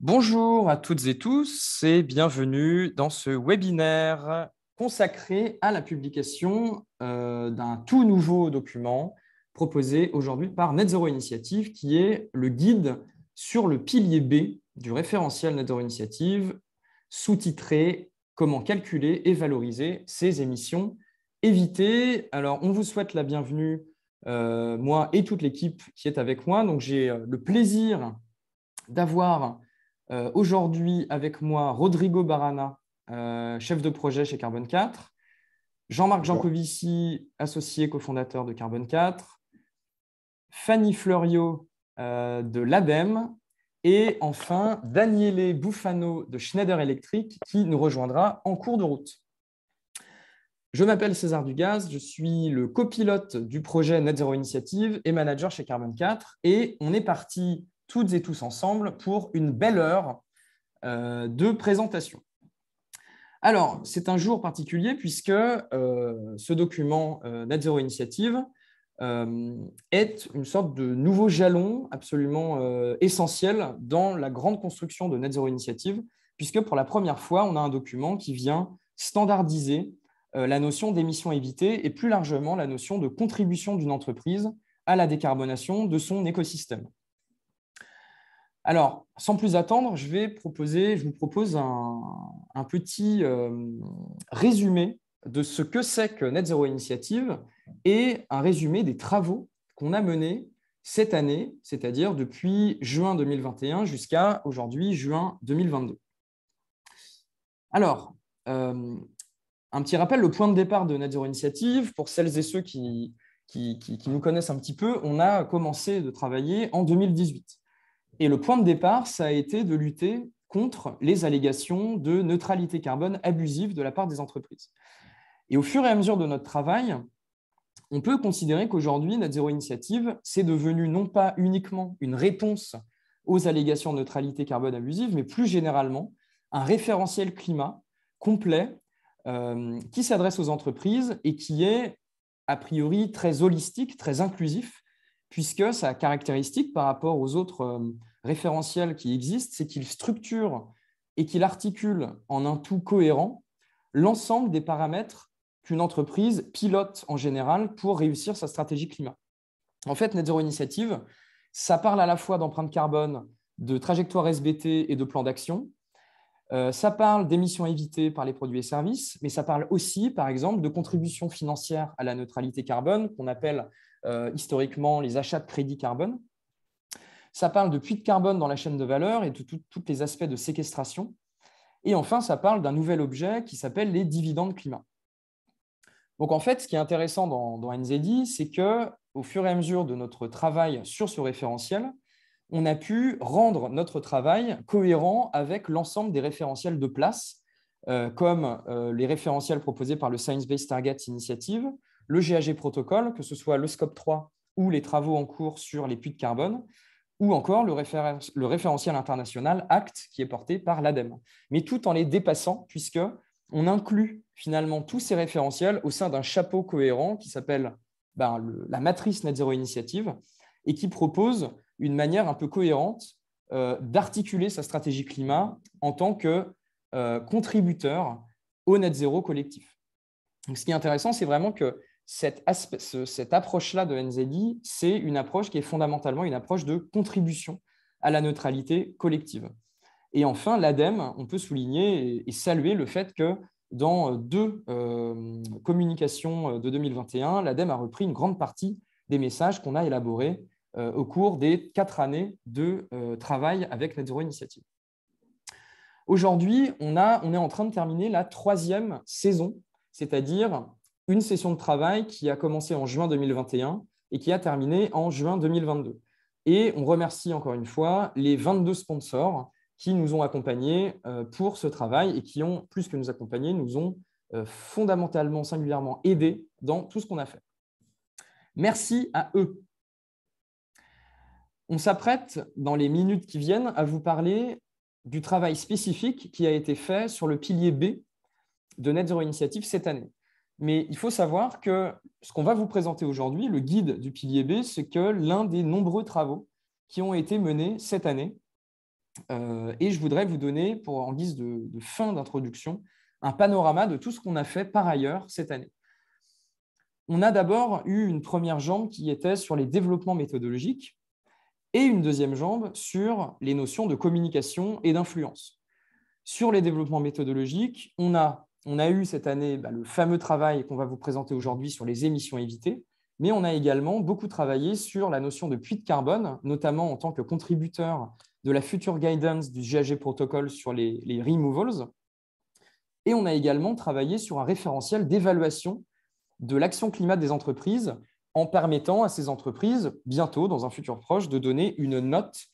Bonjour à toutes et tous et bienvenue dans ce webinaire consacré à la publication euh, d'un tout nouveau document proposé aujourd'hui par Net Zero Initiative qui est le guide sur le pilier B du référentiel Net Zero Initiative sous-titré Comment calculer et valoriser ces émissions évitées. Alors, on vous souhaite la bienvenue, euh, moi et toute l'équipe qui est avec moi. Donc, j'ai euh, le plaisir d'avoir euh, aujourd'hui avec moi Rodrigo Barana, chef de projet chez Carbone 4, Jean-Marc Jancovici, associé cofondateur de Carbone 4, Fanny Fleurio de l'ADEME et enfin, Daniele Bufano de Schneider Electric qui nous rejoindra en cours de route. Je m'appelle César Dugaz, je suis le copilote du projet Net Zero Initiative et manager chez Carbon 4 et on est parti toutes et tous ensemble pour une belle heure euh, de présentation. Alors, c'est un jour particulier puisque euh, ce document euh, Net Zero Initiative est une sorte de nouveau jalon absolument essentiel dans la grande construction de Net Zero Initiative, puisque pour la première fois, on a un document qui vient standardiser la notion d'émissions évitées et plus largement la notion de contribution d'une entreprise à la décarbonation de son écosystème. Alors, sans plus attendre, je vais vous propose un, petit résumé de ce que c'est que Net Zero Initiative et un résumé des travaux qu'on a menés cette année, c'est-à-dire depuis juin 2021 jusqu'à aujourd'hui, juin 2022. Alors, euh, un petit rappel, le point de départ de Net Zero Initiative, pour celles et ceux qui, nous connaissent un petit peu, on a commencé de travailler en 2018. Et le point de départ, ça a été de lutter contre les allégations de neutralité carbone abusive de la part des entreprises. Et au fur et à mesure de notre travail, on peut considérer qu'aujourd'hui, Net Zero Initiative, c'est devenu non pas uniquement une réponse aux allégations de neutralité carbone abusive, mais plus généralement un référentiel climat complet euh, qui s'adresse aux entreprises et qui est a priori très holistique, très inclusif, puisque sa caractéristique par rapport aux autres référentiels qui existent, c'est qu'il structure et qu'il articule en un tout cohérent l'ensemble des paramètres qu'une entreprise pilote en général pour réussir sa stratégie climat. En fait, Net Zero Initiative, ça parle à la fois d'empreinte carbone, de trajectoire SBT et de plan d'action. Euh, ça parle d'émissions évitées par les produits et services, mais ça parle aussi, par exemple, de contributions financières à la neutralité carbone, qu'on appelle euh, historiquement les achats de crédit carbone. Ça parle de puits de carbone dans la chaîne de valeur et de tous les aspects de séquestration. Et enfin, ça parle d'un nouvel objet qui s'appelle les dividendes climat. Donc en fait, ce qui est intéressant dans, dans NZD, c'est que au fur et à mesure de notre travail sur ce référentiel, on a pu rendre notre travail cohérent avec l'ensemble des référentiels de place, euh, comme euh, les référentiels proposés par le Science Based Targets Initiative, le GAG protocole, que ce soit le Scope 3 ou les travaux en cours sur les puits de carbone, ou encore le, référentiel international ACT qui est porté par l'ADEME, mais tout en les dépassant, puisque on inclut finalement tous ces référentiels au sein d'un chapeau cohérent qui s'appelle ben, la matrice Net Zero Initiative et qui propose une manière un peu cohérente euh, d'articuler sa stratégie climat en tant que euh, contributeur au net zéro collectif. ce qui est intéressant, c'est vraiment que cette, approche-là de NZI, c'est une approche qui est fondamentalement une approche de contribution à la neutralité collective. Et enfin, l'ADEME, on peut souligner et saluer le fait que dans deux euh, communications euh, de 2021, l'ADEME a repris une grande partie des messages qu'on a élaborés euh, au cours des quatre années de travail avec Net Zero Initiative. Aujourd'hui, on, on est en train de terminer la troisième saison, c'est-à-dire une session de travail qui a commencé en juin 2021 et qui a terminé en juin 2022. Et on remercie encore une fois les 22 sponsors qui nous ont accompagnés euh, pour ce travail et qui ont, plus que nous accompagner, nous ont euh, fondamentalement, singulièrement aidés dans tout ce qu'on a fait. Merci à eux. On s'apprête, dans les minutes qui viennent, à vous parler du travail spécifique qui a été fait sur le pilier B de Net Zero Initiative cette année. Mais il faut savoir que ce qu'on va vous présenter aujourd'hui, le guide du pilier B, c'est que l'un des nombreux travaux qui ont été menés cette année et je voudrais vous donner, pour, en guise de fin d'introduction, un panorama de tout ce qu'on a fait par ailleurs cette année. On a d'abord eu une première jambe qui était sur les développements méthodologiques et une deuxième jambe sur les notions de communication et d'influence. Sur les développements méthodologiques, on a, on a eu cette année bah, le fameux travail qu'on va vous présenter aujourd'hui sur les émissions évitées, mais on a également beaucoup travaillé sur la notion de puits de carbone, notamment en tant que contributeur de la future guidance du GAG protocole sur les, removals. Et on a également travaillé sur un référentiel d'évaluation de l'action climat des entreprises en permettant à ces entreprises, bientôt, dans un futur proche, de donner une note,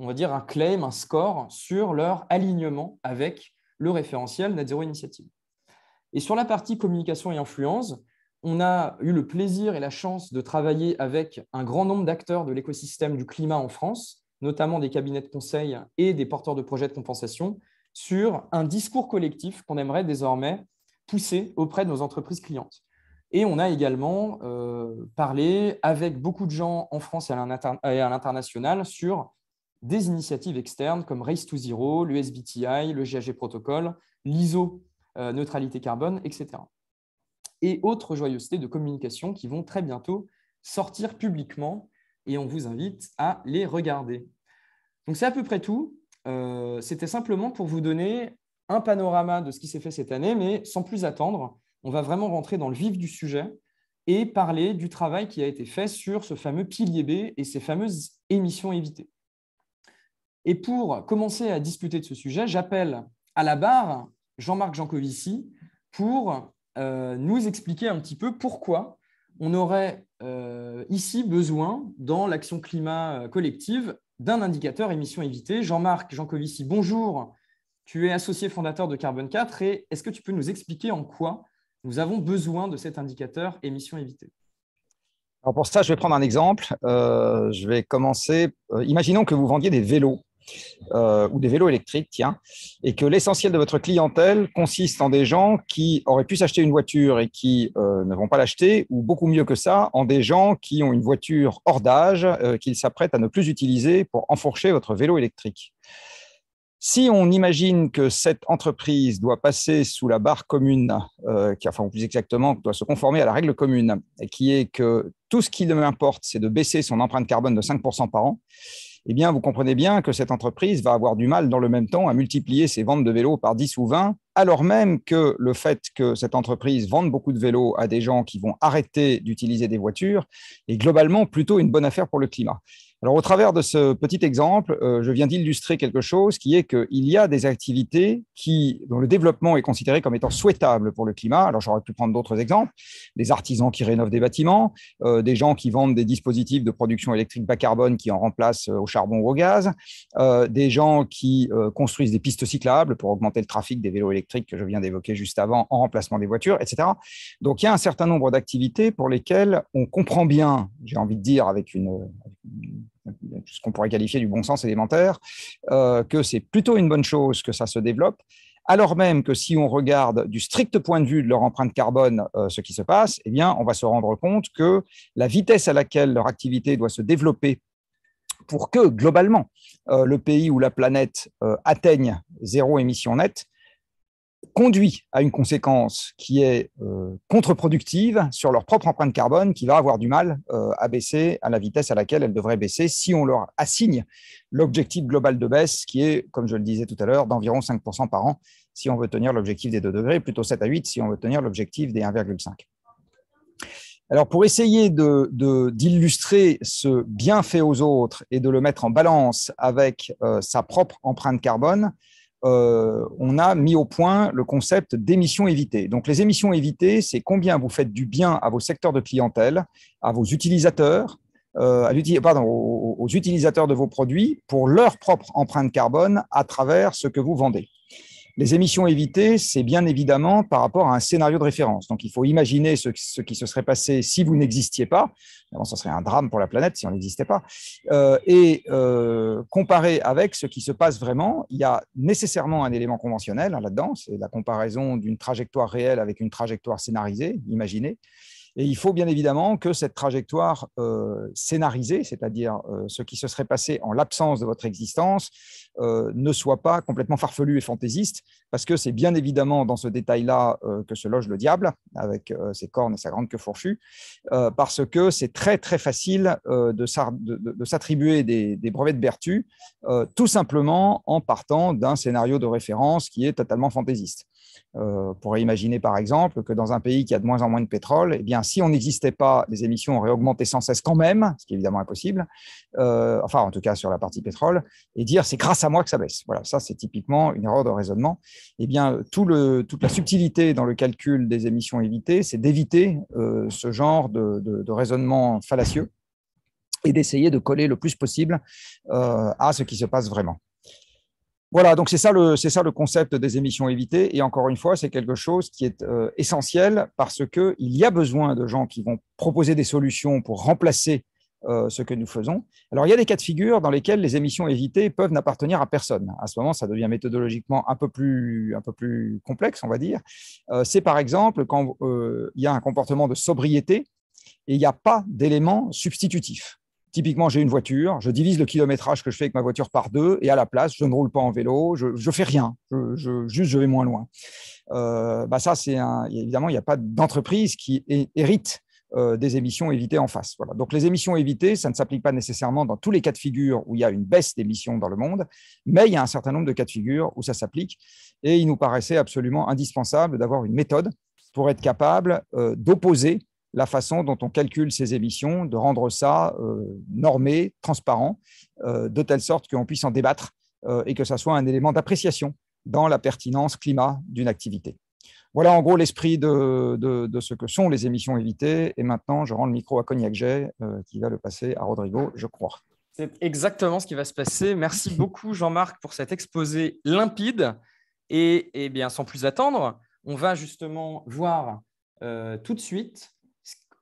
on va dire un claim, un score sur leur alignement avec le référentiel Net Zero Initiative. Et sur la partie communication et influence, on a eu le plaisir et la chance de travailler avec un grand nombre d'acteurs de l'écosystème du climat en France, notamment des cabinets de conseil et des porteurs de projets de compensation, sur un discours collectif qu'on aimerait désormais pousser auprès de nos entreprises clientes. Et on a également euh, parlé avec beaucoup de gens en France et à l'international sur des initiatives externes comme Race to Zero, le SBTI, le GAG Protocol, l'ISO euh, neutralité carbone, etc. Et autres joyeusetés de communication qui vont très bientôt sortir publiquement et on vous invite à les regarder. Donc c'est à peu près tout. Euh, c'était simplement pour vous donner un panorama de ce qui s'est fait cette année, mais sans plus attendre, on va vraiment rentrer dans le vif du sujet et parler du travail qui a été fait sur ce fameux pilier B et ces fameuses émissions évitées. Et pour commencer à discuter de ce sujet, j'appelle à la barre Jean-Marc Jancovici pour euh, nous expliquer un petit peu pourquoi on aurait euh, ici besoin, dans l'action climat euh, collective, d'un indicateur émissions évitées. Jean-Marc Jancovici, bonjour. Tu es associé fondateur de Carbone 4 et est-ce que tu peux nous expliquer en quoi nous avons besoin de cet indicateur émissions évitées. Alors pour ça, je vais prendre un exemple. Je vais commencer. Imaginons que vous vendiez des vélos euh, ou des vélos électriques, tiens, et que l'essentiel de votre clientèle consiste en des gens qui auraient pu s'acheter une voiture et qui ne vont pas l'acheter, ou beaucoup mieux que ça, en des gens qui ont une voiture hors d'âge qu'ils s'apprêtent à ne plus utiliser pour enfourcher votre vélo électrique. Si on imagine que cette entreprise doit passer sous la barre commune, euh, qui, enfin, plus exactement, doit se conformer à la règle commune, qui est que tout ce qui m'importe, c'est de baisser son empreinte carbone de 5% par an, eh bien, vous comprenez bien que cette entreprise va avoir du mal dans le même temps à multiplier ses ventes de vélos par 10 ou 20, alors même que le fait que cette entreprise vende beaucoup de vélos à des gens qui vont arrêter d'utiliser des voitures est globalement plutôt une bonne affaire pour le climat. Alors, au travers de ce petit exemple, euh, je viens d'illustrer quelque chose qui est qu'il y a des activités qui, dont le développement est considéré comme étant souhaitable pour le climat. Alors, j'aurais pu prendre d'autres exemples des artisans qui rénovent des bâtiments, euh, des gens qui vendent des dispositifs de production électrique bas carbone qui en remplacent euh, au charbon ou au gaz, des gens qui construisent des pistes cyclables pour augmenter le trafic des vélos électriques que je viens d'évoquer juste avant en remplacement des voitures, etc. Donc, il y a un certain nombre d'activités pour lesquelles on comprend bien, j'ai envie de dire avec une ce qu'on pourrait qualifier du bon sens élémentaire, euh, que c'est plutôt une bonne chose que ça se développe, alors même que si on regarde du strict point de vue de leur empreinte carbone euh, ce qui se passe, eh on va se rendre compte que la vitesse à laquelle leur activité doit se développer pour que, globalement, euh, le pays ou la planète atteigne zéro émission nette conduit à une conséquence qui est euh, contre-productive sur leur propre empreinte carbone, qui va avoir du mal euh, à baisser à la vitesse à laquelle elle devrait baisser si on leur assigne l'objectif global de baisse, qui est, comme je le disais tout à l'heure, d'environ 5% par an, si on veut tenir l'objectif des 2 degrés, plutôt 7 à 8 si on veut tenir l'objectif des 1,5. Alors, pour essayer d'illustrer de, ce bienfait aux autres et de le mettre en balance avec euh, sa propre empreinte carbone, euh, on a mis au point le concept d'émissions évitées. Donc, les émissions évitées, c'est combien vous faites du bien à vos secteurs de clientèle, à vos utilisateurs, euh, aux, utilisateurs de vos produits pour leur propre empreinte carbone à travers ce que vous vendez. Les émissions évitées, c'est bien évidemment par rapport à un scénario de référence. Donc, il faut imaginer ce, qui se serait passé si vous n'existiez pas. Bon, ça serait un drame pour la planète si on n'existait pas. Euh, et euh, comparer avec ce qui se passe vraiment, il y a nécessairement un élément conventionnel là-dedans. C'est la comparaison d'une trajectoire réelle avec une trajectoire scénarisée, imaginée. Et il faut bien évidemment que cette trajectoire euh, scénarisée, c'est-à-dire ce qui se serait passé en l'absence de votre existence, euh, ne soit pas complètement farfelu et fantaisiste, parce que c'est bien évidemment dans ce détail-là que se loge le diable, avec ses cornes et sa grande queue fourchue, parce que c'est très très facile de, s'attribuer des, des, brevets de vertu, tout simplement en partant d'un scénario de référence qui est totalement fantaisiste. Euh, on pourrait imaginer par exemple que dans un pays qui a de moins en moins de pétrole, eh bien, si on n'existait pas, les émissions auraient augmenté sans cesse quand même, ce qui est évidemment impossible, euh, enfin en tout cas sur la partie pétrole, et dire c'est grâce à moi que ça baisse. Voilà, ça c'est typiquement une erreur de raisonnement. Eh bien, toute la subtilité dans le calcul des émissions évitées, c'est d'éviter euh, ce genre de, raisonnement fallacieux et d'essayer de coller le plus possible à ce qui se passe vraiment. Voilà, donc c'est ça, le, ça le concept des émissions évitées. Et encore une fois, c'est quelque chose qui est euh, essentiel parce qu'il y a besoin de gens qui vont proposer des solutions pour remplacer euh, ce que nous faisons. Alors, il y a des cas de figure dans lesquels les émissions évitées peuvent n'appartenir à personne. À ce moment, ça devient méthodologiquement un peu plus, un peu plus complexe, on va dire. Euh, c'est par exemple quand il y a un comportement de sobriété et il n'y a pas d'élément substitutif. Typiquement, j'ai une voiture, je divise le kilométrage que je fais avec ma voiture par deux, et à la place, je ne roule pas en vélo, je ne fais rien, je, juste je vais moins loin. Euh, bah ça, c'est évidemment, il n'y a pas d'entreprise qui hérite euh, des émissions évitées en face. Voilà. Donc les émissions évitées, ça ne s'applique pas nécessairement dans tous les cas de figure où il y a une baisse d'émissions dans le monde, mais il y a un certain nombre de cas de figure où ça s'applique, et il nous paraissait absolument indispensable d'avoir une méthode pour être capable euh, d'opposer la façon dont on calcule ces émissions, de rendre ça euh, normé, transparent, euh, de telle sorte qu'on puisse en débattre euh, et que ça soit un élément d'appréciation dans la pertinence climat d'une activité. Voilà en gros l'esprit de, ce que sont les émissions évitées. Et maintenant, je rends le micro à Cognac J, qui va le passer à Rodrigo, je crois. C'est exactement ce qui va se passer. Merci beaucoup, Jean-Marc, pour cet exposé limpide. Et, et, bien, sans plus attendre, on va justement voir tout de suite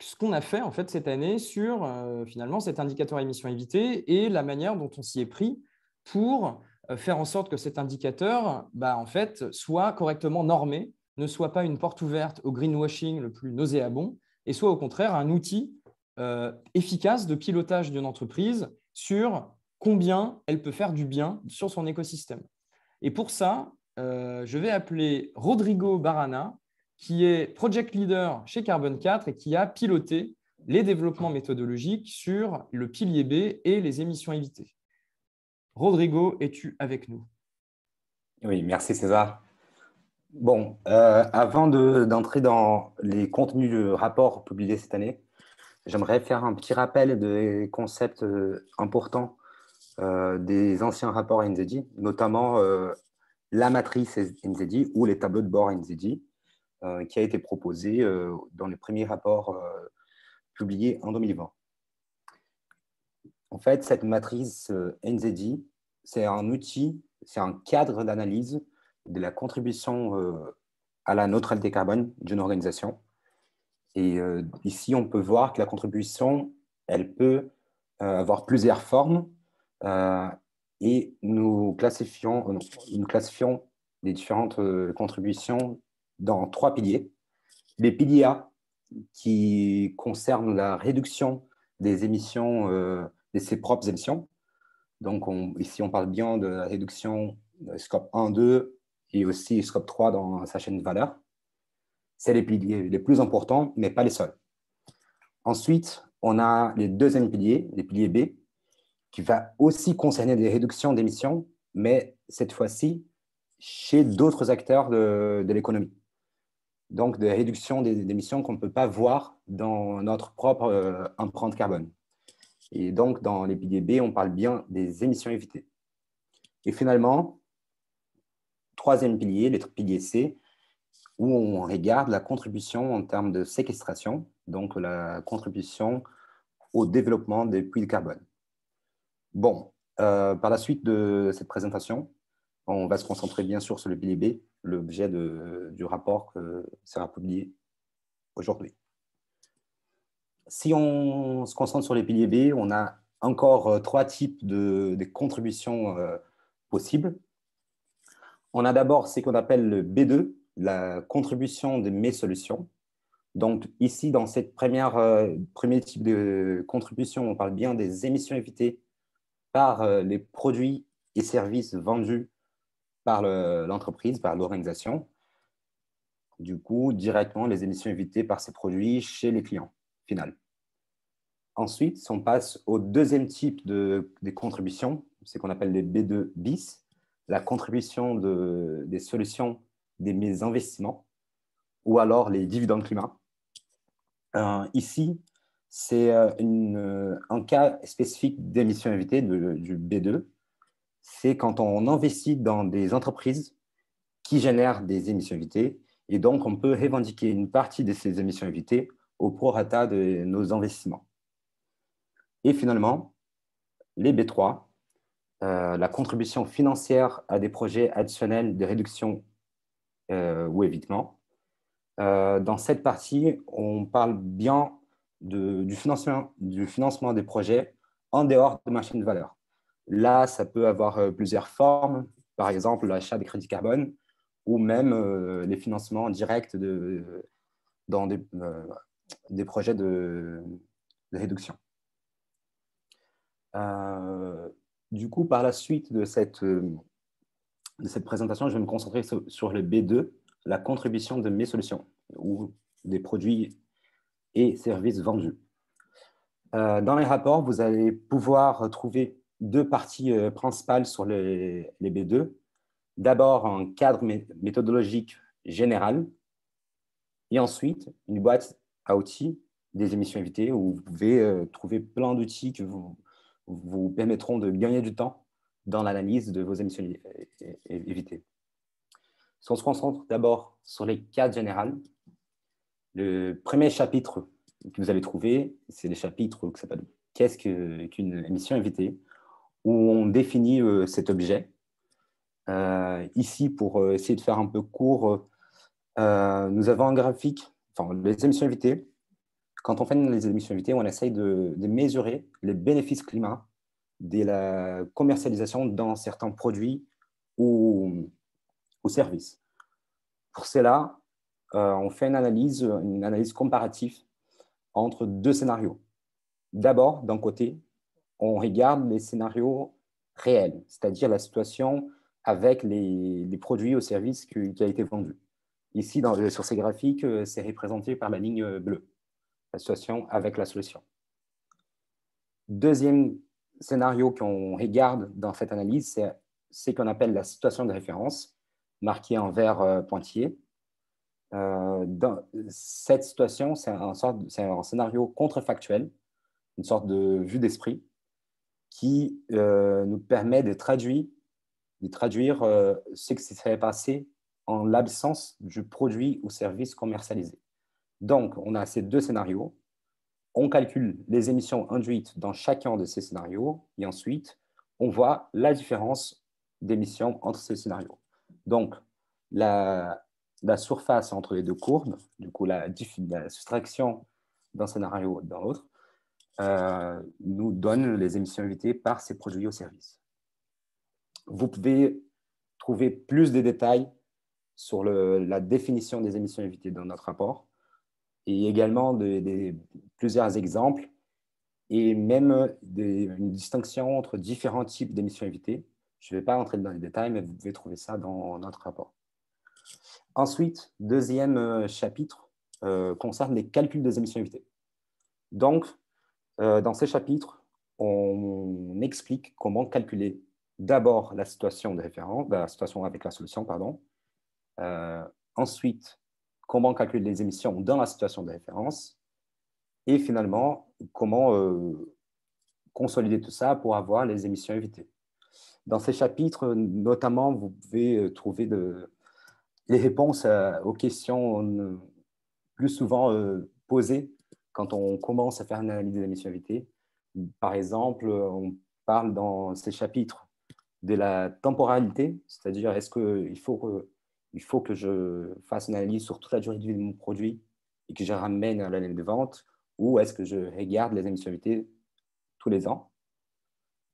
ce qu'on a fait en fait cette année sur euh, finalement cet indicateur émission évitée et la manière dont on s'y est pris pour euh, faire en sorte que cet indicateur bah, en fait, soit correctement normé, ne soit pas une porte ouverte au greenwashing le plus nauséabond, et soit au contraire un outil euh, efficace de pilotage d'une entreprise sur combien elle peut faire du bien sur son écosystème. Et pour ça, je vais appeler Rodrigo Barana, qui est project leader chez Carbon 4 et qui a piloté les développements méthodologiques sur le pilier B et les émissions évitées. Rodrigo, es-tu avec nous? Oui, merci César. Bon, euh, avant d'entrer dans les contenus du rapport publié cette année, j'aimerais faire un petit rappel des concepts euh, importants euh, des anciens rapports NZD, notamment la matrice NZD ou les tableaux de bord NZD, euh, qui a été proposé euh, dans le premier rapport euh, publié en 2020. En fait, cette matrice NZD, c'est un outil, c'est un cadre d'analyse de la contribution à la neutralité carbone d'une organisation. Et ici, on peut voir que la contribution, elle peut avoir plusieurs formes et nous classifions, nous classifions les différentes contributions dans trois piliers. Les piliers A, qui concernent la réduction des émissions, euh, de ses propres émissions. Donc, ici, on parle bien de la réduction de scope 1, 2 et aussi scope 3 dans sa chaîne de valeur. C'est les piliers les plus importants, mais pas les seuls. Ensuite, on a les deuxièmes piliers, les piliers B, qui va aussi concerner des réductions d'émissions, mais cette fois-ci chez d'autres acteurs de l'économie donc de réduction des émissions qu'on ne peut pas voir dans notre propre euh, empreinte carbone. Et donc, dans les B, on parle bien des émissions évitées. Et finalement, troisième pilier, le pilier C, où on regarde la contribution en termes de séquestration, donc la contribution au développement des puits de carbone. Bon, euh, par la suite de cette présentation, on va se concentrer bien sûr sur le pilier B, l'objet du rapport que sera publié aujourd'hui. Si on se concentre sur les piliers B, on a encore euh, trois types de, contributions euh, possibles. On a d'abord ce qu'on appelle le B2, la contribution de mes solutions. Donc ici, dans cette première, premier type de contribution, on parle bien des émissions évitées par les produits et services vendus par l'entreprise, par l'organisation. Du coup, directement les émissions évitées par ces produits chez les clients final. Ensuite, on passe au deuxième type de, des contributions, c'est qu'on appelle les B2 bis, la contribution de, des solutions des mes investissements ou alors les dividendes climat. Euh, ici, c'est euh, euh, un cas spécifique d'émission invitée du B2. C'est quand on investit dans des entreprises qui génèrent des émissions invitées et donc on peut revendiquer une partie de ces émissions invitées au prorata de nos investissements. Et finalement, les B3, euh, la contribution financière à des projets additionnels de réduction euh, ou évitement. Euh, dans cette partie, on parle bien du, financement, du financement des projets en dehors de machines de valeur. Là, ça peut avoir plusieurs formes, par exemple l'achat des crédits carbone ou même les financements directs dans des, des projets de, réduction. Euh, du coup, par la suite de cette, de cette présentation, je vais me concentrer sur, le B2, la contribution de mes solutions ou des produits et services vendus. Euh, dans les rapports, vous allez pouvoir trouver deux parties euh, principales sur les, les B2. D'abord, un cadre méthodologique général et ensuite une boîte à outils des émissions évitées où vous pouvez euh, trouver plein d'outils qui vous, vous permettront de gagner du temps dans l'analyse de vos émissions évitées. Si on se concentre d'abord sur les cas généraux, le premier chapitre que vous allez trouver, c'est les chapitres qui s'appellent Qu'est-ce qu'une émission évitée où on définit euh, cet objet. Euh, ici, pour essayer de faire un peu court, nous avons un graphique enfin, les émissions évitées, quand on fait les émissions évitées, on essaye de, mesurer les bénéfices climat de la commercialisation dans certains produits ou, services. Pour cela, euh, on fait une analyse, une analyse comparative entre deux scénarios. D'abord, d'un côté, on regarde les scénarios réels, c'est-à-dire la situation avec les, produits ou services qui, qui a été vendu. Ici, dans, sur ces graphiques, euh, c'est représenté par la ligne euh, bleue, la situation avec la solution. Deuxième scénario qu'on regarde dans cette analyse, c'est ce qu'on appelle la situation de référence, marquée en vert euh, pointillé. cette situation, c'est un, scénario contrefactuel, une sorte de vue d'esprit qui nous permet de traduire, traduire ce qui s'est passé en l'absence du produit ou service commercialisé. Donc, on a ces deux scénarios. On calcule les émissions induites dans chacun de ces scénarios et ensuite, on voit la différence d'émissions entre ces scénarios. Donc, la, surface entre les deux courbes, du coup, la, soustraction d'un scénario dans l'autre, euh, nous donne les émissions évitées par ces produits ou services. Vous pouvez trouver plus de détails sur la définition des émissions évitées dans notre rapport et également de, plusieurs exemples et même une distinction entre différents types d'émissions évitées. Je ne vais pas entrer dans les détails, mais vous pouvez trouver ça dans notre rapport. Ensuite, deuxième euh, chapitre euh, concerne les calculs des émissions évitées. Donc, dans ces chapitres, on explique comment calculer d'abord la situation de référence, la situation avec la solution, pardon, euh, ensuite, comment calculer les émissions dans la situation de référence. Et finalement, comment euh, consolider tout ça pour avoir les émissions évitées. Dans ces chapitres, notamment, vous pouvez euh, trouver les réponses aux questions plus souvent posées quand on commence à faire une analyse des émissions évitées. Par exemple, on parle dans ces chapitres de la temporalité, c'est-à-dire est-ce qu'il faut il faut que je fasse une analyse sur toute la durée de vie de mon produit et que je ramène à l'année de vente ou est-ce que je regarde les émissions évitées tous les ans?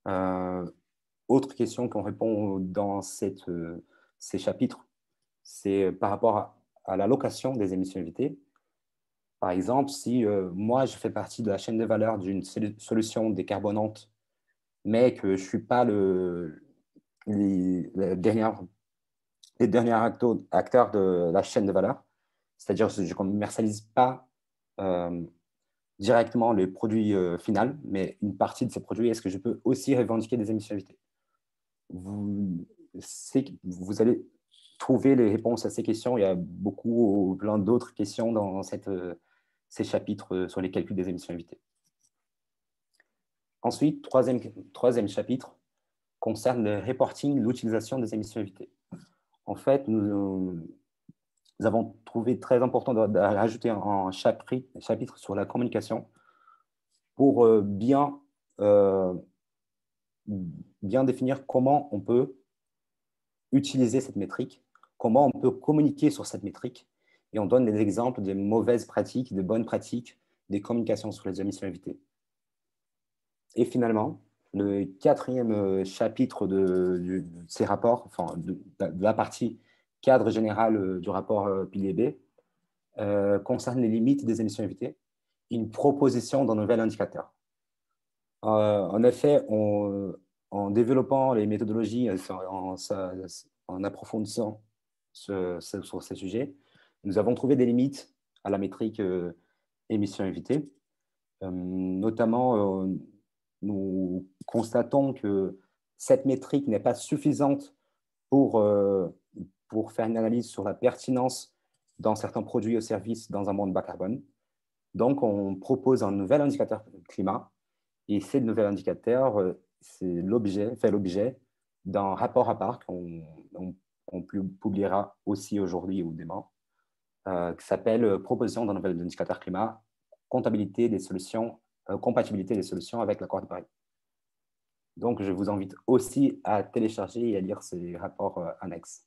Euh, Autre question qu'on répond dans cette, euh, ces chapitres, c'est par rapport à, l'allocation des émissions évitées. Par exemple, si moi, je fais partie de la chaîne de valeur d'une solution décarbonante, mais que je ne suis pas le, les, derniers acteurs de la chaîne de valeur, c'est-à-dire que je ne commercialise pas directement les produits finaux, mais une partie de ces produits, est-ce que je peux aussi revendiquer des émissions évitées vous, vous allez trouver les réponses à ces questions. Il y a beaucoup, plein d'autres questions dans cette, ces chapitres sur les calculs des émissions évitées. Ensuite, troisième, chapitre concerne le reporting, l'utilisation des émissions évitées. En fait, nous, nous avons trouvé très important de, rajouter un chapitre, sur la communication pour euh, euh, bien définir comment on peut utiliser cette métrique, comment on peut communiquer sur cette métrique, et on donne des exemples de mauvaises pratiques, de bonnes pratiques, des communications sur les émissions évitées. Et finalement, le quatrième euh, chapitre de, ces rapports, enfin de, la partie cadre général euh, du rapport euh, pilier B concerne les limites des émissions évitées, une proposition d'un nouvel indicateur. en effet, en développant les méthodologies, en, approfondissant sur ces sujets, nous avons trouvé des limites à la métrique émissions évitées. notamment, nous constatons que cette métrique n'est pas suffisante pour pour faire une analyse sur la pertinence dans certains produits ou services dans un monde bas carbone. Donc, on propose un nouvel indicateur climat et ce nouvel indicateur euh, c'est l'objet, fait l'objet d'un rapport à part qu'on on, publiera aussi aujourd'hui ou demain, euh, qui s'appelle euh, Proposition d'un nouvel indicateur climat, comptabilité des solutions, compatibilité des solutions avec l'accord de Paris. Donc, je vous invite aussi à télécharger et à lire ces rapports annexes.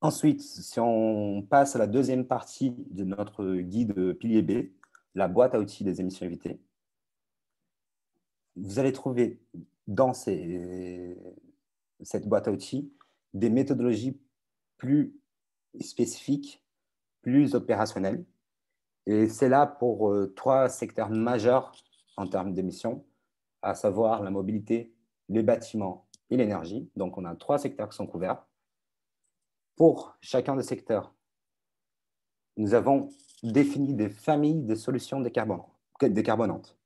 Ensuite, si on passe à la deuxième partie de notre guide pilier B, la boîte à outils des émissions évitées, vous allez trouver dans cette boîte à outils des méthodologies plus spécifiques, plus opérationnelles. Et c'est là pour euh, trois secteurs majeurs en termes d'émissions, à savoir la mobilité, les bâtiments et l'énergie. Donc, on a trois secteurs qui sont couverts pour chacun des secteurs. Nous avons défini des familles de solutions décarbonantes.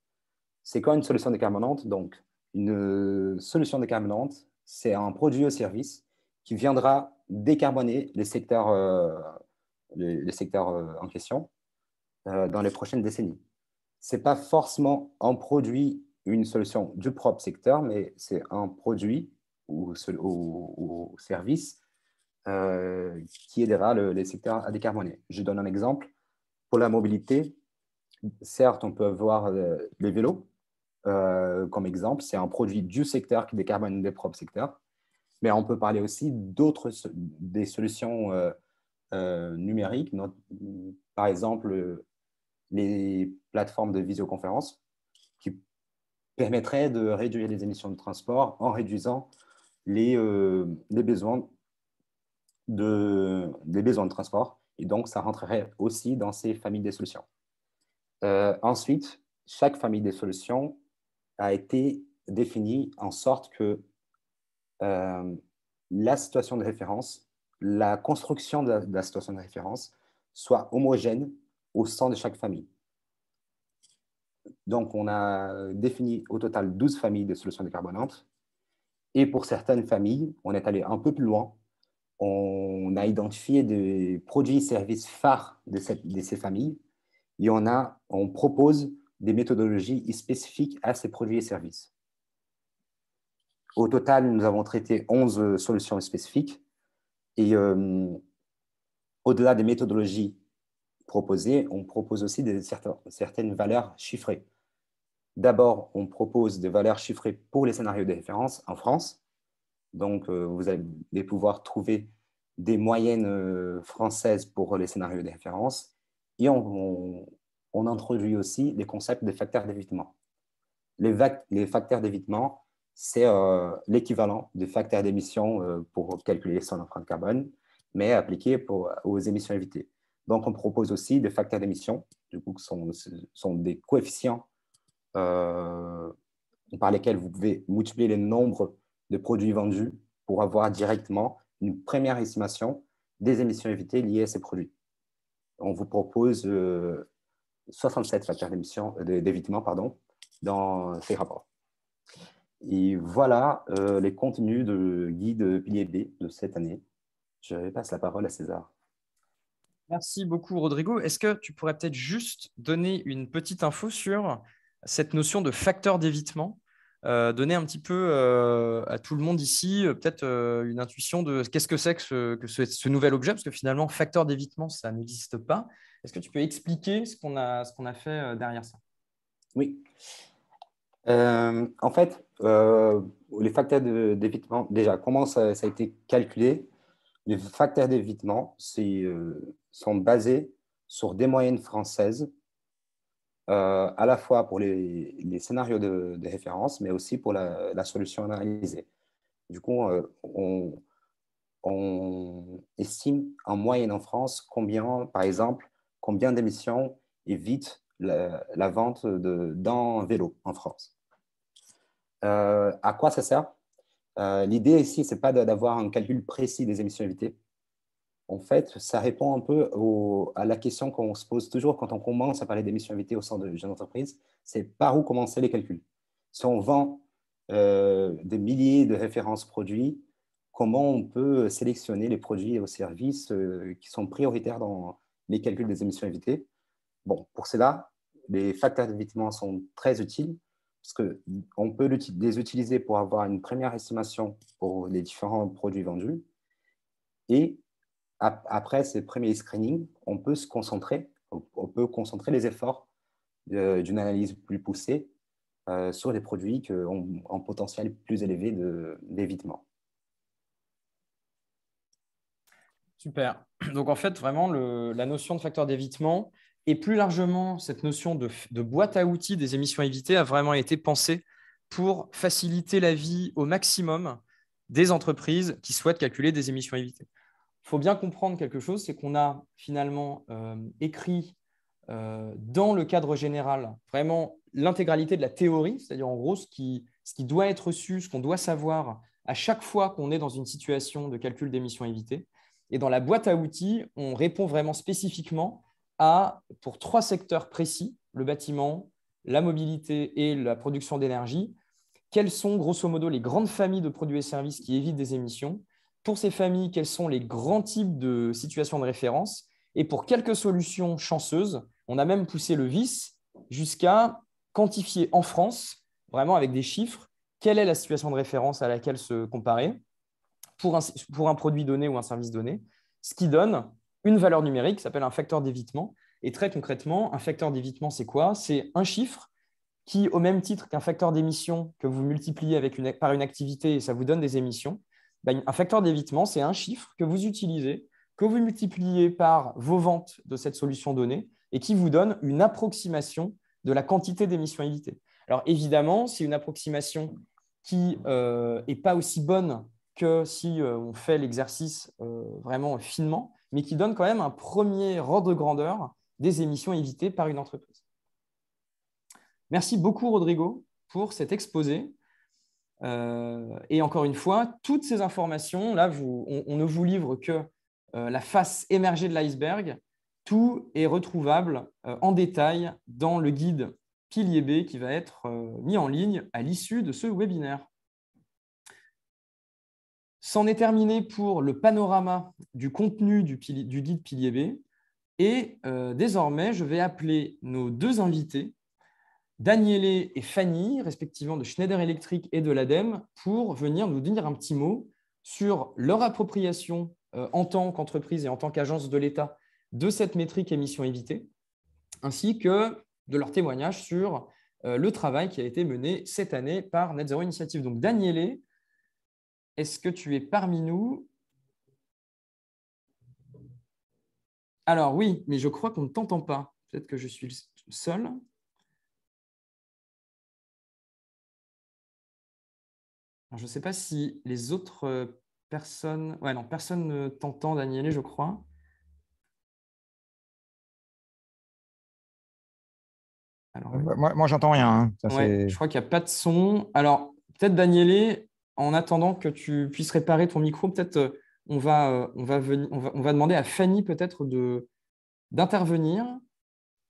C'est quoi une solution décarbonante? Donc, une solution décarbonante, c'est un produit ou service qui viendra décarboner les secteurs, euh, euh, en question euh, dans les prochaines décennies. Ce n'est pas forcément un produit, une solution du propre secteur, mais c'est un produit ou, service qui aidera les secteurs à décarboner. Je donne un exemple. Pour la mobilité, certes, on peut avoir euh, les vélos comme exemple. C'est un produit du secteur qui décarbone des propres secteurs. Mais on peut parler aussi d'autres des solutions numériques, par exemple les plateformes de visioconférence qui permettraient de réduire les émissions de transport en réduisant les, les besoins de, des besoins de transport. Et donc, ça rentrerait aussi dans ces familles de solutions. Euh, ensuite, chaque famille de solutions a été définie en sorte que euh, la situation de référence, la construction de la, situation de référence soit homogène au sein de chaque famille. Donc, on a défini au total 12 familles de solutions décarbonantes. Et pour certaines familles, on est allé un peu plus loin on a identifié des produits et services phares de, ces familles et a, on propose des méthodologies spécifiques à ces produits et services. Au total, nous avons traité 11 solutions spécifiques et euh, au-delà des méthodologies proposées, on propose aussi certaines valeurs chiffrées. D'abord, on propose des valeurs chiffrées pour les scénarios de référence en France, donc, euh, vous allez pouvoir trouver des moyennes euh, françaises pour les scénarios de référence. Et on, introduit aussi les concepts de facteurs d'évitement. Les, facteurs d'évitement, c'est euh, l'équivalent des facteurs d'émission pour calculer son empreinte carbone, mais appliqué aux émissions évitées. Donc, on propose aussi des facteurs d'émission, du coup, qui sont, des coefficients euh, par lesquels vous pouvez multiplier le nombre de produits vendus pour avoir directement une première estimation des émissions évitées liées à ces produits. On vous propose 67 euh, facteurs euh, d'évitement dans ces rapports. Et voilà euh, les contenus de guide pilier B de cette année. Je passe la parole à César. Merci beaucoup, Rodrigo. Est-ce que tu pourrais peut-être juste donner une petite info sur cette notion de facteur d'évitement euh, donner un petit peu euh, à tout le monde ici peut-être une intuition de qu'est-ce que c'est que, ce, que ce, nouvel objet, parce que finalement, facteur d'évitement, ça n'existe pas. Est-ce que tu peux expliquer ce qu'on a, ce qu'on a fait derrière ça? Oui. En fait, euh, les facteurs d'évitement, déjà, comment ça, a été calculé? Les facteurs d'évitement euh, sont basés sur des moyennes françaises, à la fois pour les, scénarios de, référence, mais aussi pour la, solution analysée. Du coup, on, on, estime en moyenne en France combien, par exemple, combien d'émissions évitent la, vente d'un vélo en France. Euh, à quoi ça sert? Euh, L'idée ici, ce n'est pas d'avoir un calcul précis des émissions évitées. En fait, ça répond un peu à la question qu'on se pose toujours quand on commence à parler d'émissions évitées au sein de jeunes entreprises, c'est par où commencer les calculs? Si on vend euh, des milliers de références produits, comment on peut sélectionner les produits et services qui sont prioritaires dans les calculs des émissions évitées? Bon, pour cela, les facteurs d'évitement sont très utiles parce qu'on peut les utiliser pour avoir une première estimation pour les différents produits vendus. Et après ces premiers screenings, on peut se concentrer, on peut concentrer les efforts d'une analyse plus poussée euh, sur les produits qui ont un potentiel plus élevé d'évitement. Super. Donc en fait, vraiment, la notion de facteur d'évitement, et plus largement, cette notion de, boîte à outils des émissions évitées a vraiment été pensée pour faciliter la vie au maximum des entreprises qui souhaitent calculer des émissions évitées. Il faut bien comprendre quelque chose, c'est qu'on a finalement euh, écrit euh, dans le cadre général vraiment l'intégralité de la théorie, c'est-à-dire en gros ce qui, ce qui doit être su, ce qu'on doit savoir à chaque fois qu'on est dans une situation de calcul d'émissions évitées. Et dans la boîte à outils, on répond vraiment spécifiquement à, pour trois secteurs précis, le bâtiment, la mobilité et la production d'énergie, quelles sont grosso modo les grandes familles de produits et services qui évitent des émissions? Pour ces familles, quels sont les grands types de situations de référence? Et pour quelques solutions chanceuses, on a même poussé le vice jusqu'à quantifier en France, vraiment avec des chiffres, quelle est la situation de référence à laquelle se comparer pour un, produit donné ou un service donné, ce qui donne une valeur numérique s'appelle un facteur d'évitement. Et très concrètement, un facteur d'évitement, c'est quoi? C'est un chiffre qui, au même titre qu'un facteur d'émission que vous multipliez avec une, par une activité et ça vous donne des émissions, ben, un facteur d'évitement, c'est un chiffre que vous utilisez, que vous multipliez par vos ventes de cette solution donnée et qui vous donne une approximation de la quantité d'émissions évitées. Alors évidemment, c'est une approximation qui n'est euh, pas aussi bonne que si euh, on fait l'exercice euh, vraiment finement, mais qui donne quand même un premier ordre de grandeur des émissions évitées par une entreprise. Merci beaucoup, Rodrigo, pour cet exposé. Euh, et encore une fois, toutes ces informations, là, on, ne vous livre que euh, la face émergée de l'iceberg. Tout est retrouvable euh, en détail dans le guide Pilier B qui va être mis en ligne à l'issue de ce webinaire. C'en est terminé pour le panorama du contenu du, guide Pilier B. Et euh, désormais, je vais appeler nos deux invités, Daniele et Fanny, respectivement de Schneider Electric et de l'ADEME, pour venir nous dire un petit mot sur leur appropriation euh, en tant qu'entreprise et en tant qu'agence de l'État de cette métrique émission évitée, ainsi que de leur témoignage sur euh, le travail qui a été mené cette année par Net Zero Initiative. Donc, Daniele, est-ce que tu es parmi nous? Alors oui, mais je crois qu'on ne t'entend pas. Peut-être que je suis seul. Je ne sais pas si les autres personnes... Ouais, non, personne ne t'entend, Daniel, je crois. Alors. Euh, moi, moi j'entends rien. Hein. Je crois qu'il n'y a pas de son. Alors, peut-être Danielé, en attendant que tu puisses réparer ton micro, peut-être euh, on, va, euh, on, va venir, on, va, on va demander à Fanny peut-être d'intervenir.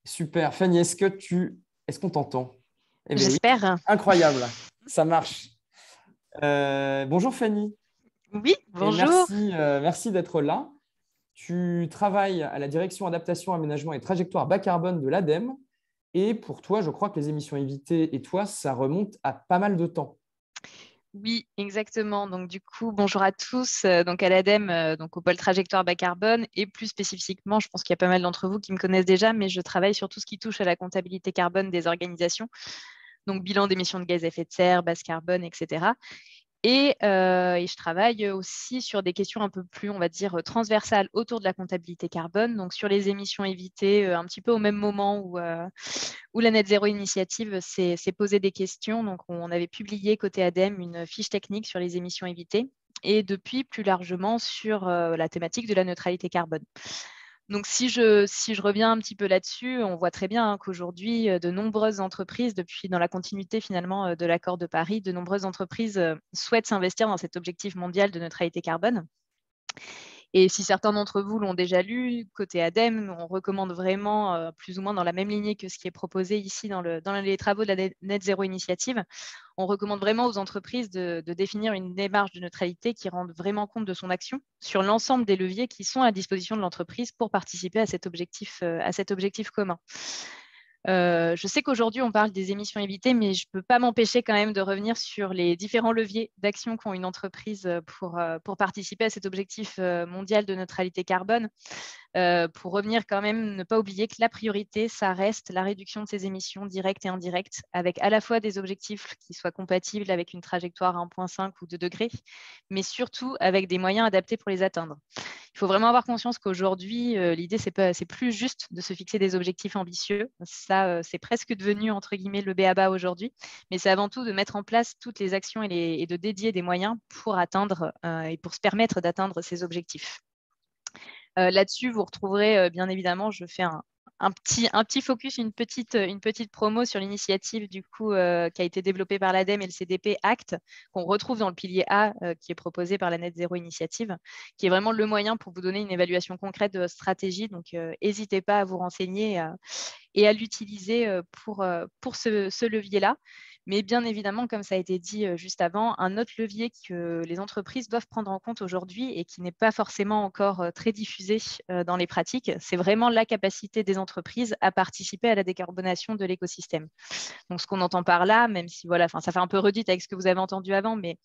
Super. Fanny, est-ce que tu est-ce qu'on t'entend? Eh J'espère. Incroyable. Ça marche. Euh, bonjour Fanny. Oui, bonjour. merci, d'être là. Tu travailles à la direction adaptation, aménagement et trajectoire bas carbone de l'ADEME. Et pour toi, je crois que les émissions évitées et toi, ça remonte à pas mal de temps. Oui, exactement. Donc du coup, bonjour à tous. Euh, donc à l'ADEME, euh, donc au pôle trajectoire bas carbone, et plus spécifiquement, je pense qu'il y a pas mal d'entre vous qui me connaissent déjà, mais je travaille sur tout ce qui touche à la comptabilité carbone des organisations. Donc bilan d'émissions de gaz à effet de serre, base carbone, etc. Euh, et, je travaille aussi sur des questions un peu plus, on va dire, transversales autour de la comptabilité carbone, donc sur les émissions évitées, euh, un petit peu au même moment où, euh, la Net Zero Initiative s'est posé des questions. Donc, on avait publié côté ADEME une fiche technique sur les émissions évitées et depuis plus largement sur la thématique de la neutralité carbone. Donc, si je, reviens un petit peu là-dessus, on voit très bien hein, qu'aujourd'hui, euh, de nombreuses entreprises, depuis dans la continuité finalement euh, de l'accord de Paris, de nombreuses entreprises euh, souhaitent s'investir dans cet objectif mondial de neutralité carbone. Et si certains d'entre vous l'ont déjà lu, côté ADEME, on recommande vraiment, euh, plus ou moins dans la même lignée que ce qui est proposé ici dans, les travaux de la Net Zero Initiative, on recommande vraiment aux entreprises de, définir une démarche de neutralité qui rende vraiment compte de son action sur l'ensemble des leviers qui sont à disposition de l'entreprise pour participer à cet objectif, euh, à cet objectif commun. Euh, je sais qu'aujourd'hui, on parle des émissions évitées, mais je ne peux pas m'empêcher quand même de revenir sur les différents leviers d'action qu'ont une entreprise euh, pour, euh, pour participer à cet objectif mondial de neutralité carbone. Pour revenir quand même, ne pas oublier que la priorité, ça reste la réduction de ces émissions directes et indirectes, avec à la fois des objectifs qui soient compatibles avec une trajectoire à 1,5 ou 2 degrés, mais surtout avec des moyens adaptés pour les atteindre. Il faut vraiment avoir conscience qu'aujourd'hui, euh, l'idée, ce n'est plus juste de se fixer des objectifs ambitieux. Ça, euh, c'est presque devenu, entre guillemets, le béaba aujourd'hui. Mais c'est avant tout de mettre en place toutes les actions et, de dédier des moyens pour atteindre euh, et pour se permettre d'atteindre ces objectifs. Là-dessus, vous retrouverez bien évidemment, je fais un, petit, focus, une petite, promo sur l'initiative du coup euh, qui a été développée par l'ADEME et le CDP ACT, qu'on retrouve dans le pilier A euh, qui est proposé par la Net Zero Initiative, qui est vraiment le moyen pour vous donner une évaluation concrète de votre stratégie. Donc, euh, n'hésitez pas à vous renseigner et à l'utiliser pour, pour ce, ce levier-là. Mais bien évidemment, comme ça a été dit euh, juste avant, un autre levier que les entreprises doivent prendre en compte aujourd'hui et qui n'est pas forcément encore euh, très diffusé euh, dans les pratiques, c'est vraiment la capacité des entreprises à participer à la décarbonation de l'écosystème. Donc, ce qu'on entend par là, même si voilà, ça fait un peu redite avec ce que vous avez entendu avant, mais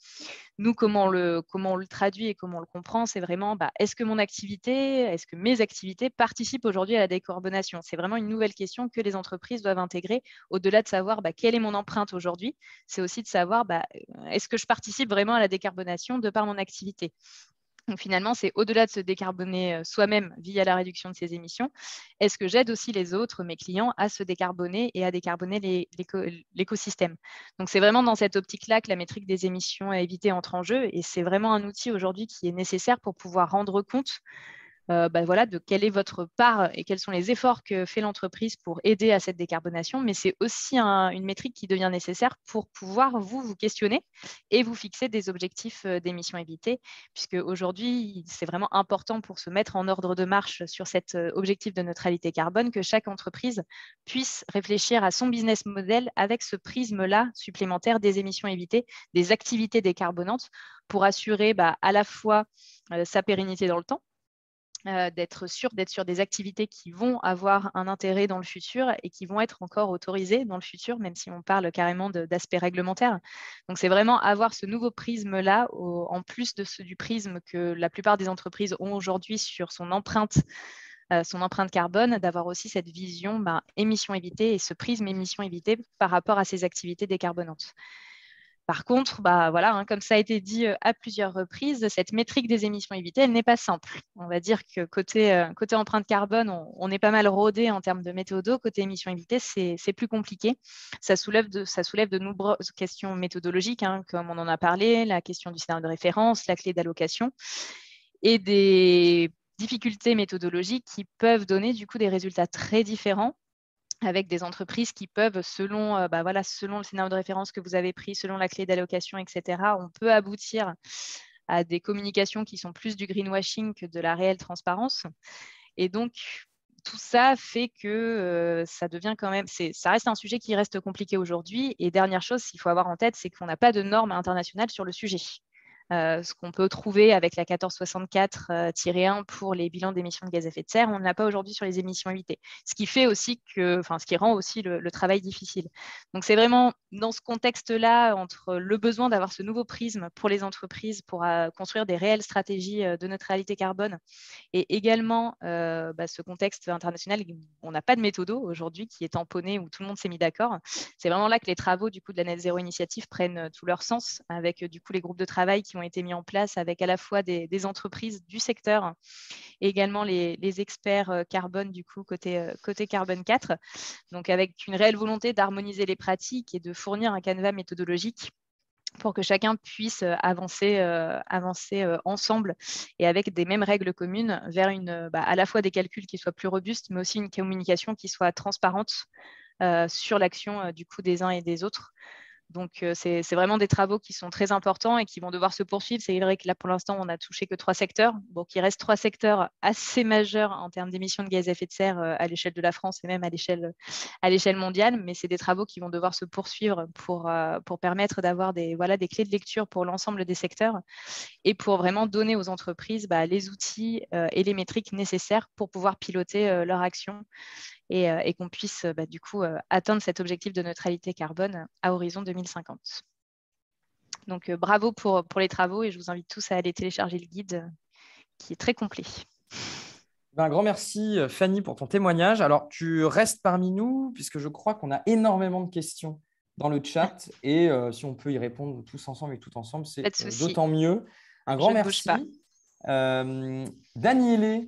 nous, comment on le, comment on le traduit et comment on le comprend, c'est vraiment bah, est-ce que mon activité, est-ce que mes activités participent aujourd'hui à la décarbonation? C'est vraiment une nouvelle question que les entreprises doivent intégrer au-delà de savoir bah, quelle est mon empreinte aujourd'hui c'est aussi de savoir bah, euh, est-ce que je participe vraiment à la décarbonation de par mon activité. Donc finalement, c'est au-delà de se décarboner euh, soi-même via la réduction de ses émissions, est-ce que j'aide aussi les autres, mes clients, à se décarboner et à décarboner l'écosystème Donc c'est vraiment dans cette optique-là que la métrique des émissions à éviter entre en jeu et c'est vraiment un outil aujourd'hui qui est nécessaire pour pouvoir rendre compte euh, bah, voilà, de quelle est votre part et quels sont les efforts que fait l'entreprise pour aider à cette décarbonation. Mais c'est aussi une métrique qui devient nécessaire pour pouvoir vous questionner et vous fixer des objectifs euh, d'émissions évitées, puisque aujourd'hui, c'est vraiment important pour se mettre en ordre de marche sur cet euh, objectif de neutralité carbone que chaque entreprise puisse réfléchir à son business model avec ce prisme-là supplémentaire des émissions évitées, des activités décarbonantes pour assurer bah, à la fois sa pérennité dans le temps, euh, d'être sûr d'être sur des activités qui vont avoir un intérêt dans le futur et qui vont être encore autorisées dans le futur, même si on parle carrément d'aspects réglementaires. Donc c'est vraiment avoir ce nouveau prisme-là, en plus de ce, du prisme que la plupart des entreprises ont aujourd'hui sur son empreinte euh, carbone, d'avoir aussi cette vision ben, émission évitée et ce prisme émission évitée par rapport à ces activités décarbonantes. Par contre, bah, hein, comme ça a été dit euh, à plusieurs reprises, cette métrique des émissions évitées, n'est pas simple. On va dire que côté, euh, empreinte carbone, on, est pas mal rodé en termes de méthodo. Côté émissions évitées, c'est plus compliqué. Ça soulève de, ça soulève de nombreuses questions méthodologiques, hein, comme on en a parlé, la question du scénario de référence, la clé d'allocation, et des difficultés méthodologiques qui peuvent donner du coup des résultats très différents avec des entreprises qui peuvent, selon, bah, selon le scénario de référence que vous avez pris, selon la clé d'allocation, etc., on peut aboutir à des communications qui sont plus du greenwashing que de la réelle transparence. Et donc, tout ça fait que ça devient quand même, ça reste un sujet qui reste compliqué aujourd'hui. Et dernière chose qu'il faut avoir en tête, c'est qu'on n'a pas de normes internationales sur le sujet. Euh, ce qu'on peut trouver avec la 1464-1 pour les bilans d'émissions de gaz à effet de serre, on ne l'a pas aujourd'hui sur les émissions évitées. Ce qui fait aussi que, enfin, ce qui rend aussi le, travail difficile. Donc, c'est vraiment dans ce contexte-là, entre le besoin d'avoir ce nouveau prisme pour les entreprises pour euh, construire des réelles stratégies euh, de neutralité carbone et également bah, ce contexte international, on n'a pas de méthodo aujourd'hui qui est tamponné où tout le monde s'est mis d'accord. C'est vraiment là que les travaux du coup de la Net Zero Initiative prennent tout leur sens avec du coup les groupes de travail qui ont été mis en place avec à la fois des, entreprises du secteur et également les, experts euh, carbone, du coup, côté, euh, côté carbone 4. Donc, avec une réelle volonté d'harmoniser les pratiques et de fournir un canevas méthodologique pour que chacun puisse euh, avancer, avancer ensemble et avec des mêmes règles communes vers une, bah, à la fois des calculs qui soient plus robustes, mais aussi une communication qui soit transparente sur l'action du coup des uns et des autres. Donc, euh, c'est vraiment des travaux qui sont très importants et qui vont devoir se poursuivre. C'est vrai que là, pour l'instant, on n'a touché que trois secteurs. Donc, il reste trois secteurs assez majeurs en termes d'émissions de gaz à effet de serre euh, à l'échelle de la France et même à l'échelle mondiale. Mais c'est des travaux qui vont devoir se poursuivre pour, euh, pour permettre d'avoir des, voilà, des clés de lecture pour l'ensemble des secteurs et pour vraiment donner aux entreprises bah, les outils et les métriques nécessaires pour pouvoir piloter leur action et, qu'on puisse bah, du coup atteindre cet objectif de neutralité carbone à horizon 2050. Donc euh, bravo pour, pour les travaux et je vous invite tous à aller télécharger le guide qui est très complet. Ben, un grand merci Fanny pour ton témoignage. Alors tu restes parmi nous puisque je crois qu'on a énormément de questions dans le chat et si on peut y répondre tous ensemble et tout ensemble, c'est d'autant mieux. Un grand merci. Euh, Daniele.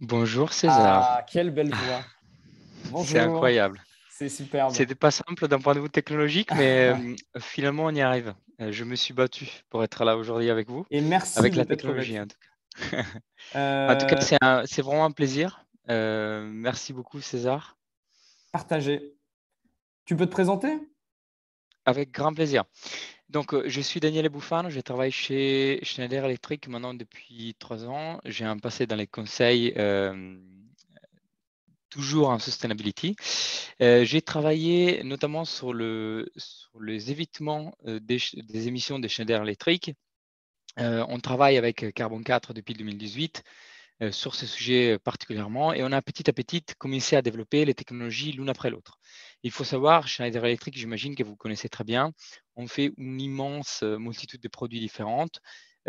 Bonjour César. Ah, quelle belle voix. C'est incroyable. C'est superbe. C'était pas simple d'un point de vue technologique, mais euh, finalement, on y arrive. Euh, je me suis battu pour être là aujourd'hui avec vous. Et merci. Avec la technologie, en tout cas. En tout cas, euh, c'est vraiment un plaisir. merci beaucoup, César. Partagé. Tu peux te présenter? Avec grand plaisir. Donc, je suis Daniel Bouffan, je travaille chez Schneider Electric maintenant depuis trois ans. J'ai un passé dans les conseils toujours en sustainability. Euh, j'ai travaillé notamment sur, le, sur les évitements euh, des, émissions des Schneider électriques. Euh, on travaille avec Carbon 4 depuis 2018 sur ce sujet particulièrement et on a petit à petit commencé à développer les technologies l'une après l'autre. Il faut savoir, Schneider Electric, j'imagine que vous connaissez très bien, on fait une immense multitude de produits différents.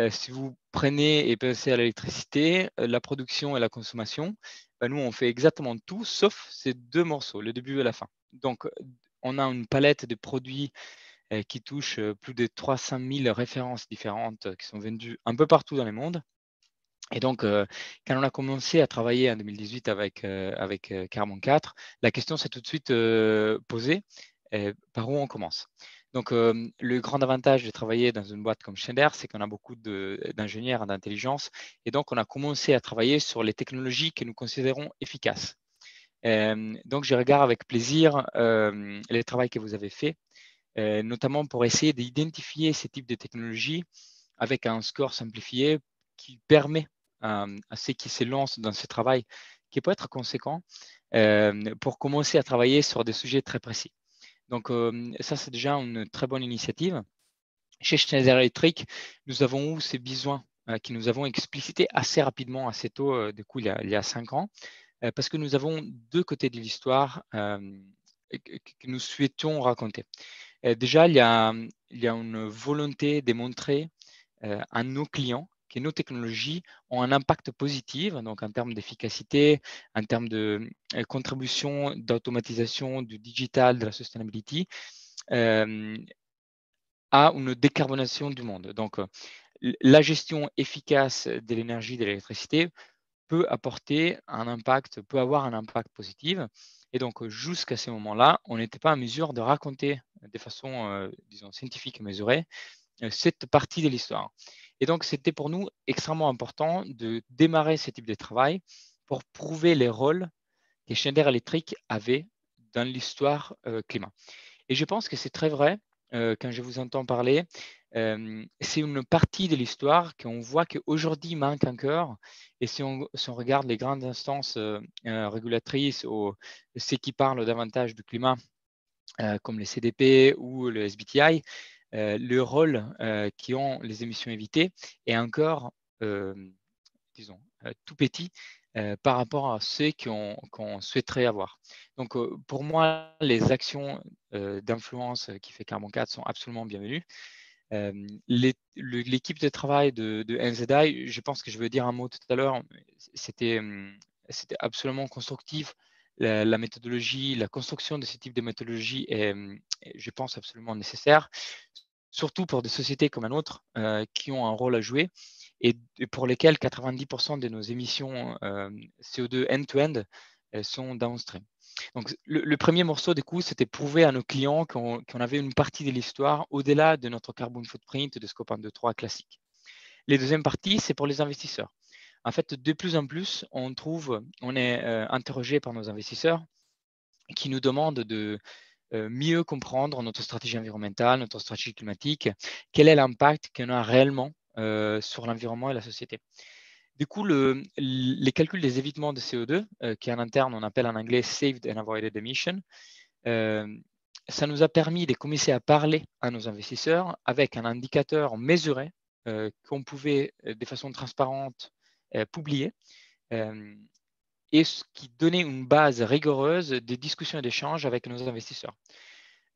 si vous prenez et pensez à l'électricité, la production et la consommation, bah, nous, on fait exactement tout sauf ces deux morceaux, le début et la fin. Donc, on a une palette de produits euh, qui touche euh, plus de 300 000 références différentes euh, qui sont vendues un peu partout dans le monde. Et donc, quand on a commencé à travailler en 2018 avec, avec Carbon 4, la question s'est tout de suite posée, par où on commence? Donc, le grand avantage de travailler dans une boîte comme Schneider, c'est qu'on a beaucoup d'ingénieurs d'intelligence. Et donc, on a commencé à travailler sur les technologies que nous considérons efficaces. donc, je regarde avec plaisir le travail que vous avez fait, notamment pour essayer d'identifier ces types de technologies avec un score simplifié qui permet à ceux qui se lancent dans ce travail, qui peut être conséquent, pour commencer à travailler sur des sujets très précis. Donc, ça, c'est déjà une très bonne initiative. Chez Schneider Electric, nous avons eu ces besoins euh, que nous avons explicités assez rapidement, assez tôt, euh, du coup, il y, a, cinq ans, euh, parce que nous avons deux côtés de l'histoire que nous souhaitions raconter. déjà, il y, a, il y, a, une volonté de montrer à nos clients que nos technologies ont un impact positif, donc en termes d'efficacité, en termes de euh, contribution, d'automatisation, du digital, de la sustainability, euh, à une décarbonation du monde. Donc, euh, la gestion efficace de l'énergie, de l'électricité peut apporter un impact, peut avoir un impact positif. Et donc, jusqu'à ce moment-là, on n'était pas en mesure de raconter de façon, disons, scientifique et mesurée cette partie de l'histoire. Et donc, c'était pour nous extrêmement important de démarrer ce type de travail pour prouver les rôles que Schneider Electric avait dans l'histoire climat. Et je pense que c'est très vrai quand je vous entends parler. c'est une partie de l'histoire qu'on voit qu'aujourd'hui manque encore. Et si on, regarde les grandes instances régulatrices ou ceux qui parlent davantage du climat, comme les CDP ou le SBTI, le rôle qui ont les émissions évitées est encore, disons, tout petit par rapport à ceux qu'on souhaiterait avoir. Donc, pour moi, les actions d'influence qui fait Carbon 4 sont absolument bienvenues. L'équipe de travail de, de, NZI, je pense que je veux dire un mot tout à l'heure, c'était absolument constructif. La, méthodologie, la construction de ce type de méthodologie est, je pense, absolument nécessaire, surtout pour des sociétés comme la nôtre qui ont un rôle à jouer et, pour lesquelles 90% de nos émissions CO2 end-to-end sont downstream. Donc, le, premier morceau, du coup, c'était prouver à nos clients qu'on avait une partie de l'histoire au-delà de notre carbon footprint de Scope 1, 2, 3 classique. Les deuxième partie, c'est pour les investisseurs. En fait, de plus en plus, on trouve, on est interrogé par nos investisseurs qui nous demandent de mieux comprendre notre stratégie environnementale, notre stratégie climatique, quel est l'impact qu'on a réellement sur l'environnement et la société? Du coup, le, les calculs des évitements de CO2, euh, qui en interne on appelle en anglais Saved and Avoided Emission, euh, ça nous a permis de commencer à parler à nos investisseurs avec un indicateur mesuré euh, qu'on pouvait de façon transparente publier et ce qui donnait une base rigoureuse de discussions et d'échanges avec nos investisseurs.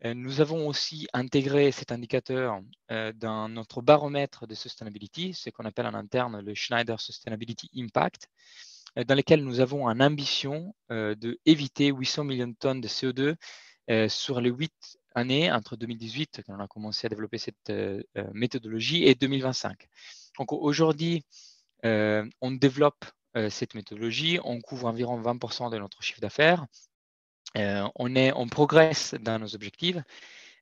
Euh, nous avons aussi intégré cet indicateur euh, dans notre baromètre de sustainability, ce qu'on appelle en interne le Schneider Sustainability Impact, euh, dans lequel nous avons une ambition d'éviter 800 millions de tonnes de CO2 sur les huit années entre 2018, quand on a commencé à développer cette méthodologie, et 2025. Donc aujourd'hui, on développe cette méthodologie, on couvre environ 20% de notre chiffre d'affaires. Euh, on, est, on progresse dans nos objectifs,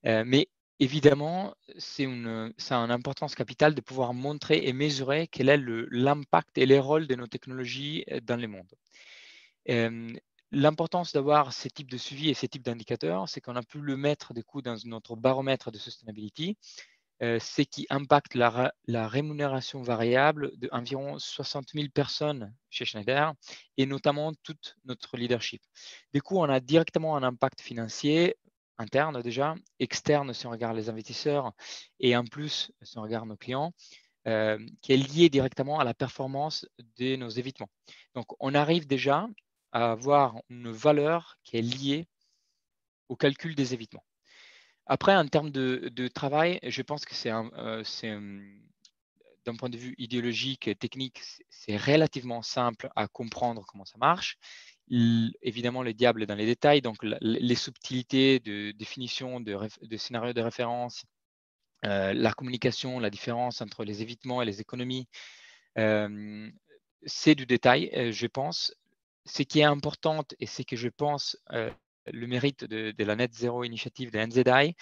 euh, mais évidemment, c'est une, importance capitale de pouvoir montrer et mesurer quel est l'impact et les rôles de nos technologies euh, dans le monde. L'importance d'avoir ces types de suivi et ces types d'indicateurs, c'est qu'on a pu le mettre du coup dans notre baromètre de sustainability, c'est qui impacte la, rémunération variable d'environ 60 000 personnes chez Schneider et notamment tout notre leadership. Du coup, on a directement un impact financier interne déjà, externe si on regarde les investisseurs et en plus si on regarde nos clients, qui est lié directement à la performance de nos évitements. Donc, on arrive déjà à avoir une valeur qui est liée au calcul des évitements. Après, en termes de, travail, je pense que c'est euh, d'un point de vue idéologique et technique, c'est relativement simple à comprendre comment ça marche. évidemment, le diable est dans les détails, donc les subtilités de définition de, de scénario de référence, euh, la communication, la différence entre les évitements et les économies, euh, c'est du détail, je pense. Ce qui est important et ce que je pense le mérite de, la Net Zero Initiative de NZI,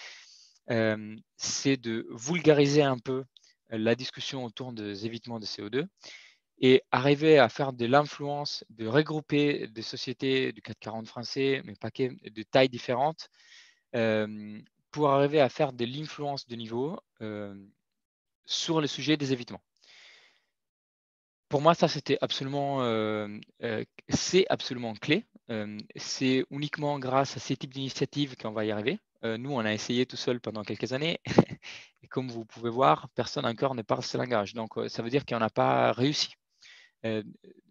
euh, c'est de vulgariser un peu la discussion autour des évitements de CO2 et arriver à faire de l'influence, de regrouper des sociétés du 440 français, mais paquets de tailles différentes, euh, pour arriver à faire de l'influence de niveau euh, sur le sujet des évitements. Pour moi, ça, c'était absolument, c'est absolument clé c'est uniquement grâce à ces types d'initiatives qu'on va y arriver. nous, on a essayé tout seul pendant quelques années. et comme vous pouvez voir, personne encore ne parle ce langage. Donc, ça veut dire qu'on n'a pas réussi.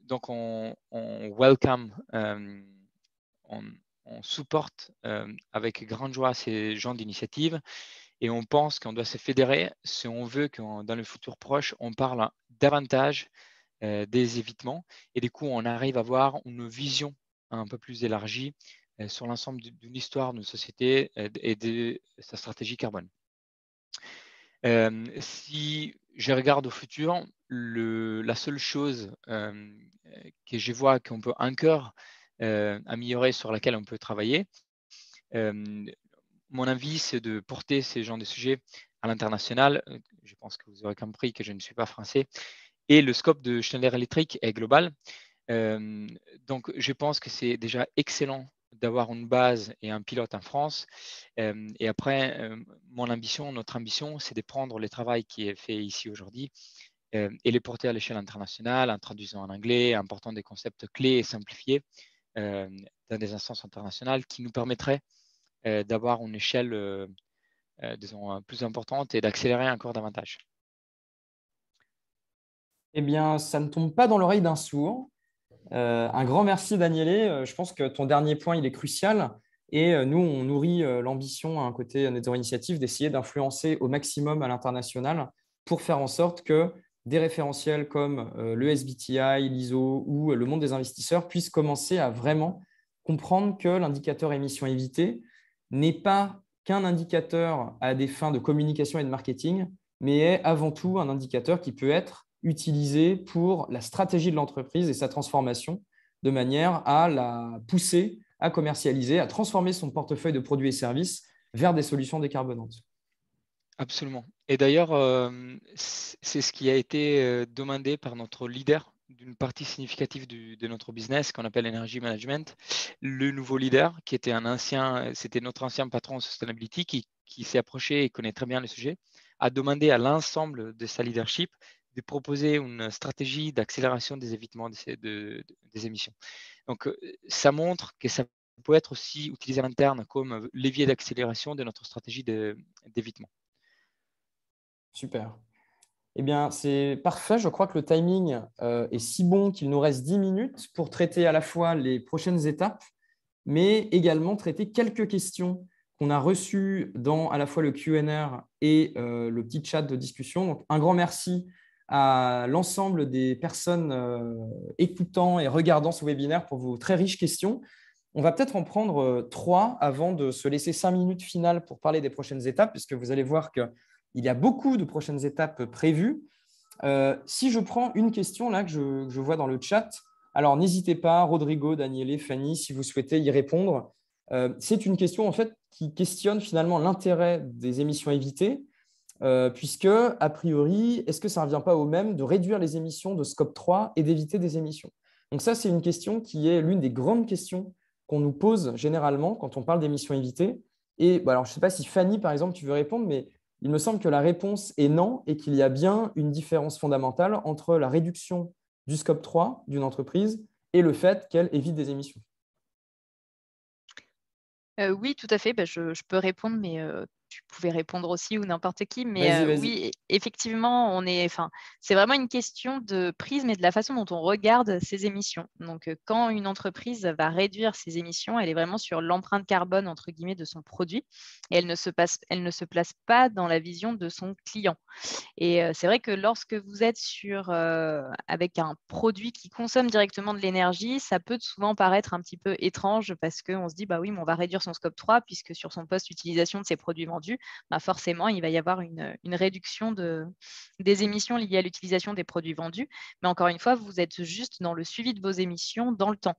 donc, on, welcome, on, on, supporte avec grande joie ces genres d'initiatives. Et on pense qu'on doit se fédérer si on veut que dans le futur proche, on parle davantage des évitements. Et du coup, on arrive à avoir une vision un peu plus élargie euh, sur l'ensemble d'une histoire d'une société euh, et de sa stratégie carbone. Euh, si je regarde au futur, la seule chose que je vois qu'on peut encore améliorer, sur laquelle on peut travailler, mon avis, c'est de porter ces genres de sujets à l'international. Je pense que vous aurez compris que je ne suis pas français. Et le scope de Schneider Electric est global donc, je pense que c'est déjà excellent d'avoir une base et un pilote en France. et après, mon ambition, notre ambition, c'est de prendre le travail qui est fait ici aujourd'hui et les porter à l'échelle internationale en traduisant en anglais, en portant des concepts clés et simplifiés dans des instances internationales qui nous permettraient d'avoir une échelle plus importante et d'accélérer encore davantage. Eh bien, ça ne tombe pas dans l'oreille d'un sourd. Euh, un grand merci, Danielé. Euh, je pense que ton dernier point, il est crucial. Et euh, nous, on nourrit l'ambition à un côté Net Initiative d'essayer d'influencer au maximum à l'international pour faire en sorte que des référentiels comme le SBTI, l'ISO ou le monde des investisseurs puissent commencer à vraiment comprendre que l'indicateur émission évitée n'est pas qu'un indicateur à des fins de communication et de marketing, mais est avant tout un indicateur qui peut être utilisé pour la stratégie de l'entreprise et sa transformation, de manière à la pousser à commercialiser, à transformer son portefeuille de produits et services vers des solutions décarbonantes. Absolument. Et d'ailleurs, euh, c'est ce qui a été euh, demandé par notre leader d'une partie significative de notre business qu'on appelle Energy Management. Le nouveau leader, qui était un ancien, c'était notre ancien patron en sustainability, qui s'est approché et connaît très bien le sujet, a demandé à l'ensemble de sa leadership de proposer une stratégie d'accélération des évitements des émissions. Donc, euh, ça montre que ça peut être aussi utilisé à l'interne comme levier d'accélération de notre stratégie d'évitement. Super. Eh bien, c'est parfait. Je crois que le timing euh, est si bon qu'il nous reste 10 minutes pour traiter à la fois les prochaines étapes, mais également traiter quelques questions qu'on a reçues dans à la fois le Q&A et euh, le petit chat de discussion. Donc, un grand merci à l'ensemble des personnes euh, écoutant et regardant ce webinaire pour vos très riches questions. On va peut-être en prendre euh, trois avant de se laisser cinq minutes finales pour parler des prochaines étapes, puisque vous allez voir qu'il y a beaucoup de prochaines étapes prévues. Euh, si je prends une question là que je, je vois dans le chat, alors n'hésitez pas, Rodrigo, Daniele, Fanny, si vous souhaitez y répondre. c'est une question en fait qui questionne finalement l'intérêt des émissions évitées euh, puisque, a priori, est-ce que ça ne revient pas au même de réduire les émissions de scope 3 et d'éviter des émissions? Donc ça, c'est une question qui est l'une des grandes questions qu'on nous pose généralement quand on parle d'émissions évitées. Et bah, alors, je ne sais pas si Fanny, par exemple, tu veux répondre, mais il me semble que la réponse est non et qu'il y a bien une différence fondamentale entre la réduction du scope 3 d'une entreprise et le fait qu'elle évite des émissions. Euh, oui, tout à fait. Bah, je, peux répondre, mais euh, tu pouvais répondre aussi ou n'importe qui. Mais euh, oui, effectivement, on est, enfin, c'est vraiment une question de prisme et de la façon dont on regarde ces émissions. Donc, euh, quand une entreprise va réduire ses émissions, elle est vraiment sur l'empreinte carbone entre guillemets de son produit et elle ne se passe, elle ne se place pas dans la vision de son client. Et euh, c'est vrai que lorsque vous êtes sur avec un produit qui consomme directement de l'énergie, ça peut souvent paraître un petit peu étrange parce qu'on se dit bah oui, mais on va réduire son scope 3 puisque sur son poste utilisation de ces produits vendus bah, forcément, il va y avoir une, réduction de, des émissions liées à l'utilisation des produits vendus. Mais encore une fois, vous êtes juste dans le suivi de vos émissions dans le temps.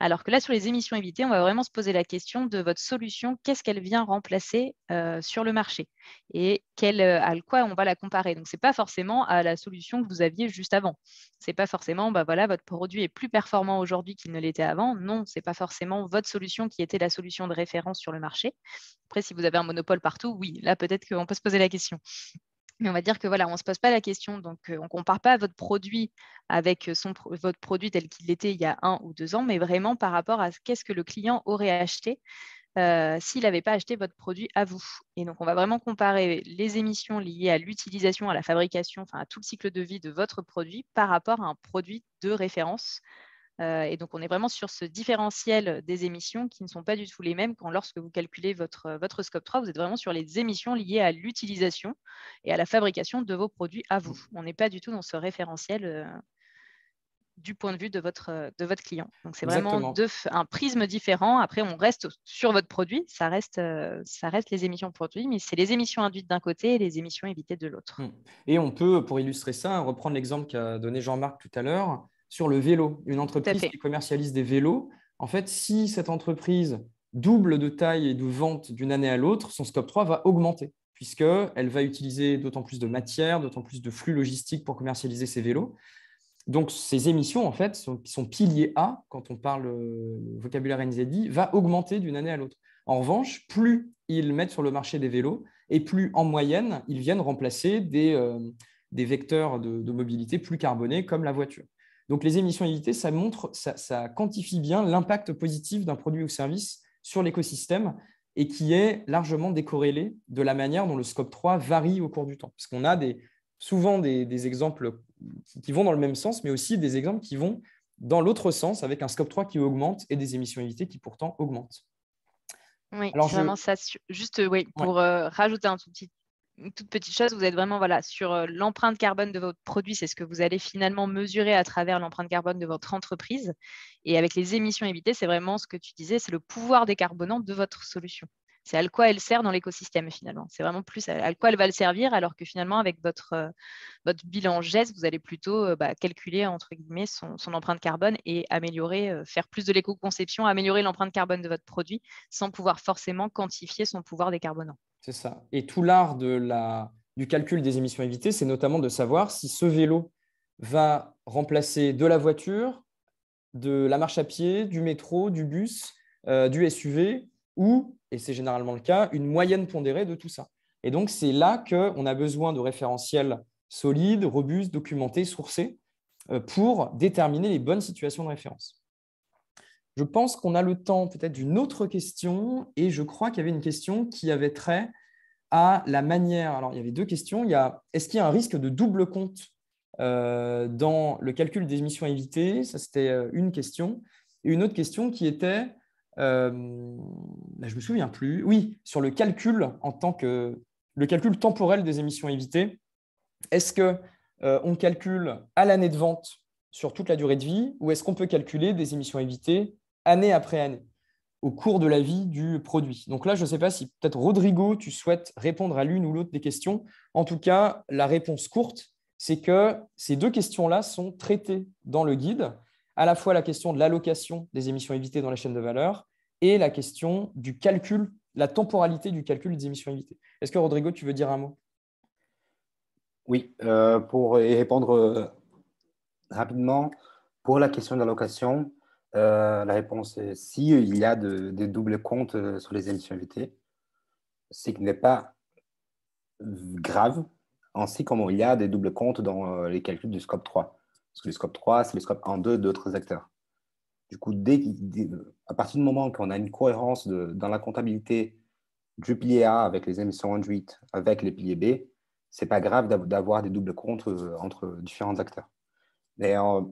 Alors que là, sur les émissions évitées, on va vraiment se poser la question de votre solution, qu'est-ce qu'elle vient remplacer euh, sur le marché? Et quelle, euh, à quoi on va la comparer? Donc, ce n'est pas forcément à la solution que vous aviez juste avant. Ce n'est pas forcément, bah, voilà, votre produit est plus performant aujourd'hui qu'il ne l'était avant. Non, ce n'est pas forcément votre solution qui était la solution de référence sur le marché. Après, si vous avez un monopole partout, oui, là, peut-être qu'on peut se poser la question. Mais on va dire que voilà, on ne se pose pas la question, donc euh, on ne compare pas votre produit avec euh, son, votre produit tel qu'il était il y a un ou deux ans, mais vraiment par rapport à qu'est-ce que le client aurait acheté euh, s'il n'avait pas acheté votre produit à vous. Et donc, on va vraiment comparer les émissions liées à l'utilisation, à la fabrication, enfin à tout le cycle de vie de votre produit par rapport à un produit de référence et donc, on est vraiment sur ce différentiel des émissions qui ne sont pas du tout les mêmes quand lorsque vous calculez votre, votre scope 3, vous êtes vraiment sur les émissions liées à l'utilisation et à la fabrication de vos produits à vous. On n'est pas du tout dans ce référentiel euh, du point de vue de votre, de votre client. Donc, c'est vraiment deux, un prisme différent. Après, on reste sur votre produit, ça reste, euh, ça reste les émissions produits, mais c'est les émissions induites d'un côté et les émissions évitées de l'autre. Mmh. Et on peut, pour illustrer ça, reprendre l'exemple qu'a donné Jean-Marc tout à l'heure sur le vélo. Une entreprise qui commercialise des vélos, en fait, si cette entreprise double de taille et de vente d'une année à l'autre, son scope 3 va augmenter, puisqu'elle va utiliser d'autant plus de matière, d'autant plus de flux logistiques pour commercialiser ses vélos. Donc, ces émissions, en fait, sont, qui sont piliers A, quand on parle le vocabulaire NZD, va augmenter d'une année à l'autre. En revanche, plus ils mettent sur le marché des vélos, et plus en moyenne, ils viennent remplacer des, euh, des vecteurs de, mobilité plus carbonés comme la voiture. Donc les émissions évitées, ça montre, ça, ça quantifie bien l'impact positif d'un produit ou service sur l'écosystème et qui est largement décorrélé de la manière dont le scope 3 varie au cours du temps. Parce qu'on a des, souvent des, des, exemples qui vont dans le même sens, mais aussi des exemples qui vont dans l'autre sens avec un scope 3 qui augmente et des émissions évitées qui pourtant augmentent. Oui, Alors, vraiment ça. Juste oui, pour euh, rajouter un tout petit, une toute petite chose, vous êtes vraiment voilà, sur l'empreinte carbone de votre produit, c'est ce que vous allez finalement mesurer à travers l'empreinte carbone de votre entreprise. Et avec les émissions évitées, c'est vraiment ce que tu disais, c'est le pouvoir décarbonant de votre solution c'est à quoi elle sert dans l'écosystème finalement. C'est vraiment plus à quoi elle va le servir, alors que finalement, avec votre, bilan GES, vous allez plutôt bah, calculer entre guillemets son, empreinte carbone et améliorer, faire plus de l'éco-conception, améliorer l'empreinte carbone de votre produit sans pouvoir forcément quantifier son pouvoir décarbonant. C'est ça. Et tout l'art du calcul des émissions évitées, c'est notamment de savoir si ce vélo va remplacer de la voiture, de la marche à pied, du métro, du bus, du SUV ou et c'est généralement le cas, une moyenne pondérée de tout ça. Et donc, c'est là qu'on a besoin de référentiels solides, robustes, documentés, sourcés, euh, pour déterminer les bonnes situations de référence. Je pense qu'on a le temps peut-être d'une autre question, et je crois qu'il y avait une question qui avait trait à la manière. Alors, il y avait deux questions. Il y a est-ce qu'il y a un risque de double compte euh, dans le calcul des émissions évitées? Ça, c'était euh, une question. Et une autre question qui était euh, ben, je me souviens plus. Oui, sur le calcul en tant que le calcul temporel des émissions évitées. Est-ce que euh, on calcule à l'année de vente sur toute la durée de vie ou est-ce qu'on peut calculer des émissions évitées année après année au cours de la vie du produit Donc là, je ne sais pas si peut-être Rodrigo, tu souhaites répondre à l'une ou l'autre des questions. En tout cas, la réponse courte, c'est que ces deux questions-là sont traitées dans le guide à la fois la question de l'allocation des émissions évitées dans la chaîne de valeur et la question du calcul, la temporalité du calcul des émissions évitées. Est-ce que Rodrigo, tu veux dire un mot? Oui, euh, pour répondre euh, rapidement, pour la question de l'allocation, euh, la réponse est si il y a des doubles comptes sur les émissions évitées, ce qui n'est pas grave, ainsi comme il y a des doubles comptes dans les calculs du scope 3. Parce que le scope 3, c'est le scope 1, 2 d'autres acteurs. Du coup, dès, à partir du moment qu'on a une cohérence dans la comptabilité du pilier A avec les émissions Android, avec les piliers B, c'est pas grave d'avoir des doubles comptes euh, entre différents acteurs. D'ailleurs,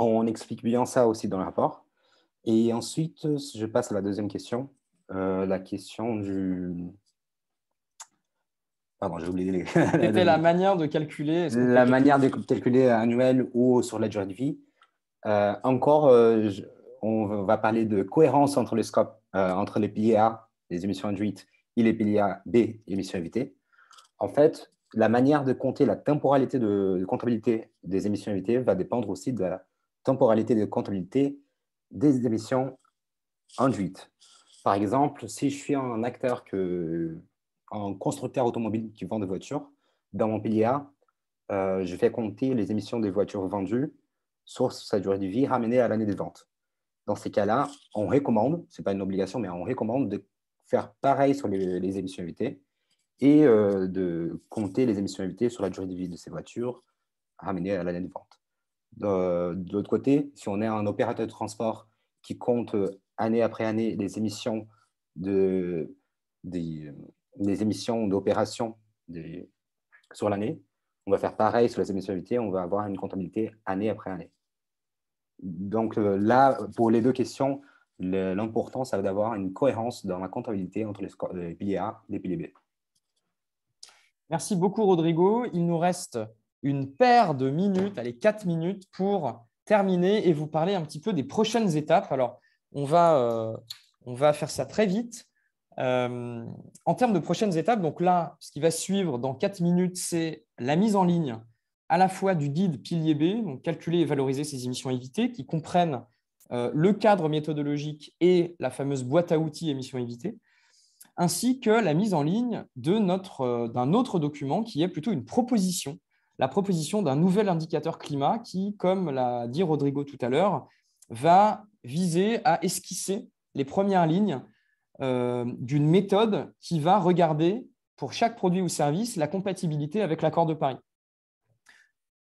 on explique bien ça aussi dans le rapport. Et ensuite, je passe à la deuxième question, euh, la question du, Pardon, j'ai oublié. C'était la manière de calculer. La manière de calculer annuel ou sur la durée de vie. Euh, encore, euh, on va parler de cohérence entre les scopes, entre les piliers A, les émissions induites, et les piliers A, B, émissions évitées. En fait, la manière de compter la temporalité de, comptabilité des émissions évitées va dépendre aussi de la temporalité de comptabilité des émissions induites. Par exemple, si je suis un acteur un constructeur automobile qui vend des voitures, dans mon pilier A, euh, je fais compter les émissions des voitures vendues sur sa durée de vie ramenée à l'année de vente. Dans ces cas-là, on recommande, ce n'est pas une obligation, mais on recommande de faire pareil sur les, émissions évitées et euh, de compter les émissions évitées sur la durée de vie de ces voitures ramenées à l'année de vente. De, l'autre côté, si on est un opérateur de transport qui compte année après année les émissions de, des, émissions d'opération sur l'année. On va faire pareil sur les émissions évitées, on va avoir une comptabilité année après année. Donc euh, là, pour les deux questions, l'important, ça va d'avoir une cohérence dans la comptabilité entre les, piliers A et les piliers B. Merci beaucoup, Rodrigo. Il nous reste une paire de minutes, allez, quatre minutes pour terminer et vous parler un petit peu des prochaines étapes. Alors, on va, euh, on va faire ça très vite. Euh, en termes de prochaines étapes, donc là, ce qui va suivre dans 4 minutes, c'est la mise en ligne à la fois du guide pilier B, donc calculer et valoriser ces émissions évitées, qui comprennent euh, le cadre méthodologique et la fameuse boîte à outils émissions évitées, ainsi que la mise en ligne d'un autre document qui est plutôt une proposition, la proposition d'un nouvel indicateur climat qui, comme l'a dit Rodrigo tout à l'heure, va viser à esquisser les premières lignes euh, d'une méthode qui va regarder pour chaque produit ou service la compatibilité avec l'accord de Paris.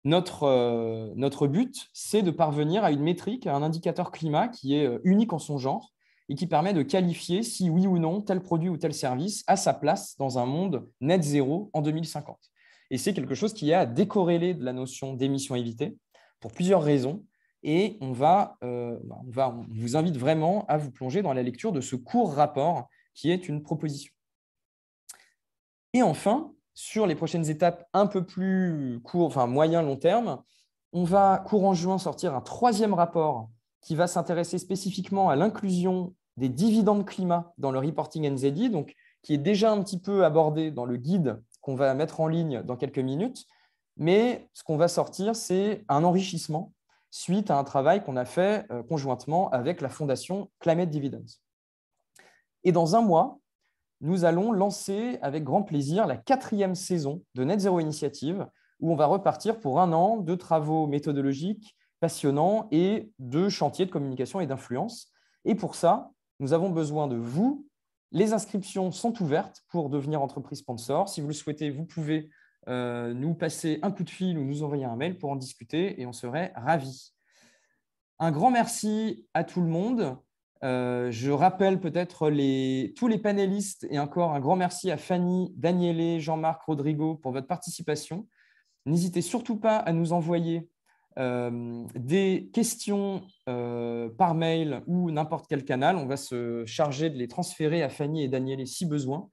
Notre, euh, notre but, c'est de parvenir à une métrique, à un indicateur climat qui est euh, unique en son genre et qui permet de qualifier si oui ou non tel produit ou tel service a sa place dans un monde net zéro en 2050. Et c'est quelque chose qui est à décorréler de la notion d'émissions évitées pour plusieurs raisons. Et on, va, euh, on vous invite vraiment à vous plonger dans la lecture de ce court rapport qui est une proposition. Et enfin, sur les prochaines étapes un peu plus court, enfin moyen long terme, on va courant juin sortir un troisième rapport qui va s'intéresser spécifiquement à l'inclusion des dividendes climat dans le reporting NZD, donc qui est déjà un petit peu abordé dans le guide qu'on va mettre en ligne dans quelques minutes. Mais ce qu'on va sortir, c'est un enrichissement suite à un travail qu'on a fait euh, conjointement avec la fondation Climate Dividends. Et dans un mois, nous allons lancer avec grand plaisir la quatrième saison de Net Zero Initiative, où on va repartir pour un an de travaux méthodologiques passionnants et de chantiers de communication et d'influence. Et pour ça, nous avons besoin de vous. Les inscriptions sont ouvertes pour devenir entreprise sponsor. Si vous le souhaitez, vous pouvez euh, nous passer un coup de fil ou nous envoyer un mail pour en discuter et on serait ravis. Un grand merci à tout le monde. Euh, je rappelle peut-être tous les panélistes et encore un grand merci à Fanny, Daniele, Jean-Marc, Rodrigo pour votre participation. N'hésitez surtout pas à nous envoyer euh, des questions euh, par mail ou n'importe quel canal. On va se charger de les transférer à Fanny et Daniele si besoin.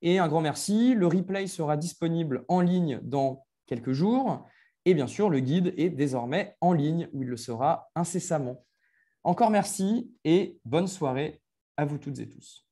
Et un grand merci. Le replay sera disponible en ligne dans quelques jours. Et bien sûr, le guide est désormais en ligne où il le sera incessamment. Encore merci et bonne soirée à vous toutes et tous.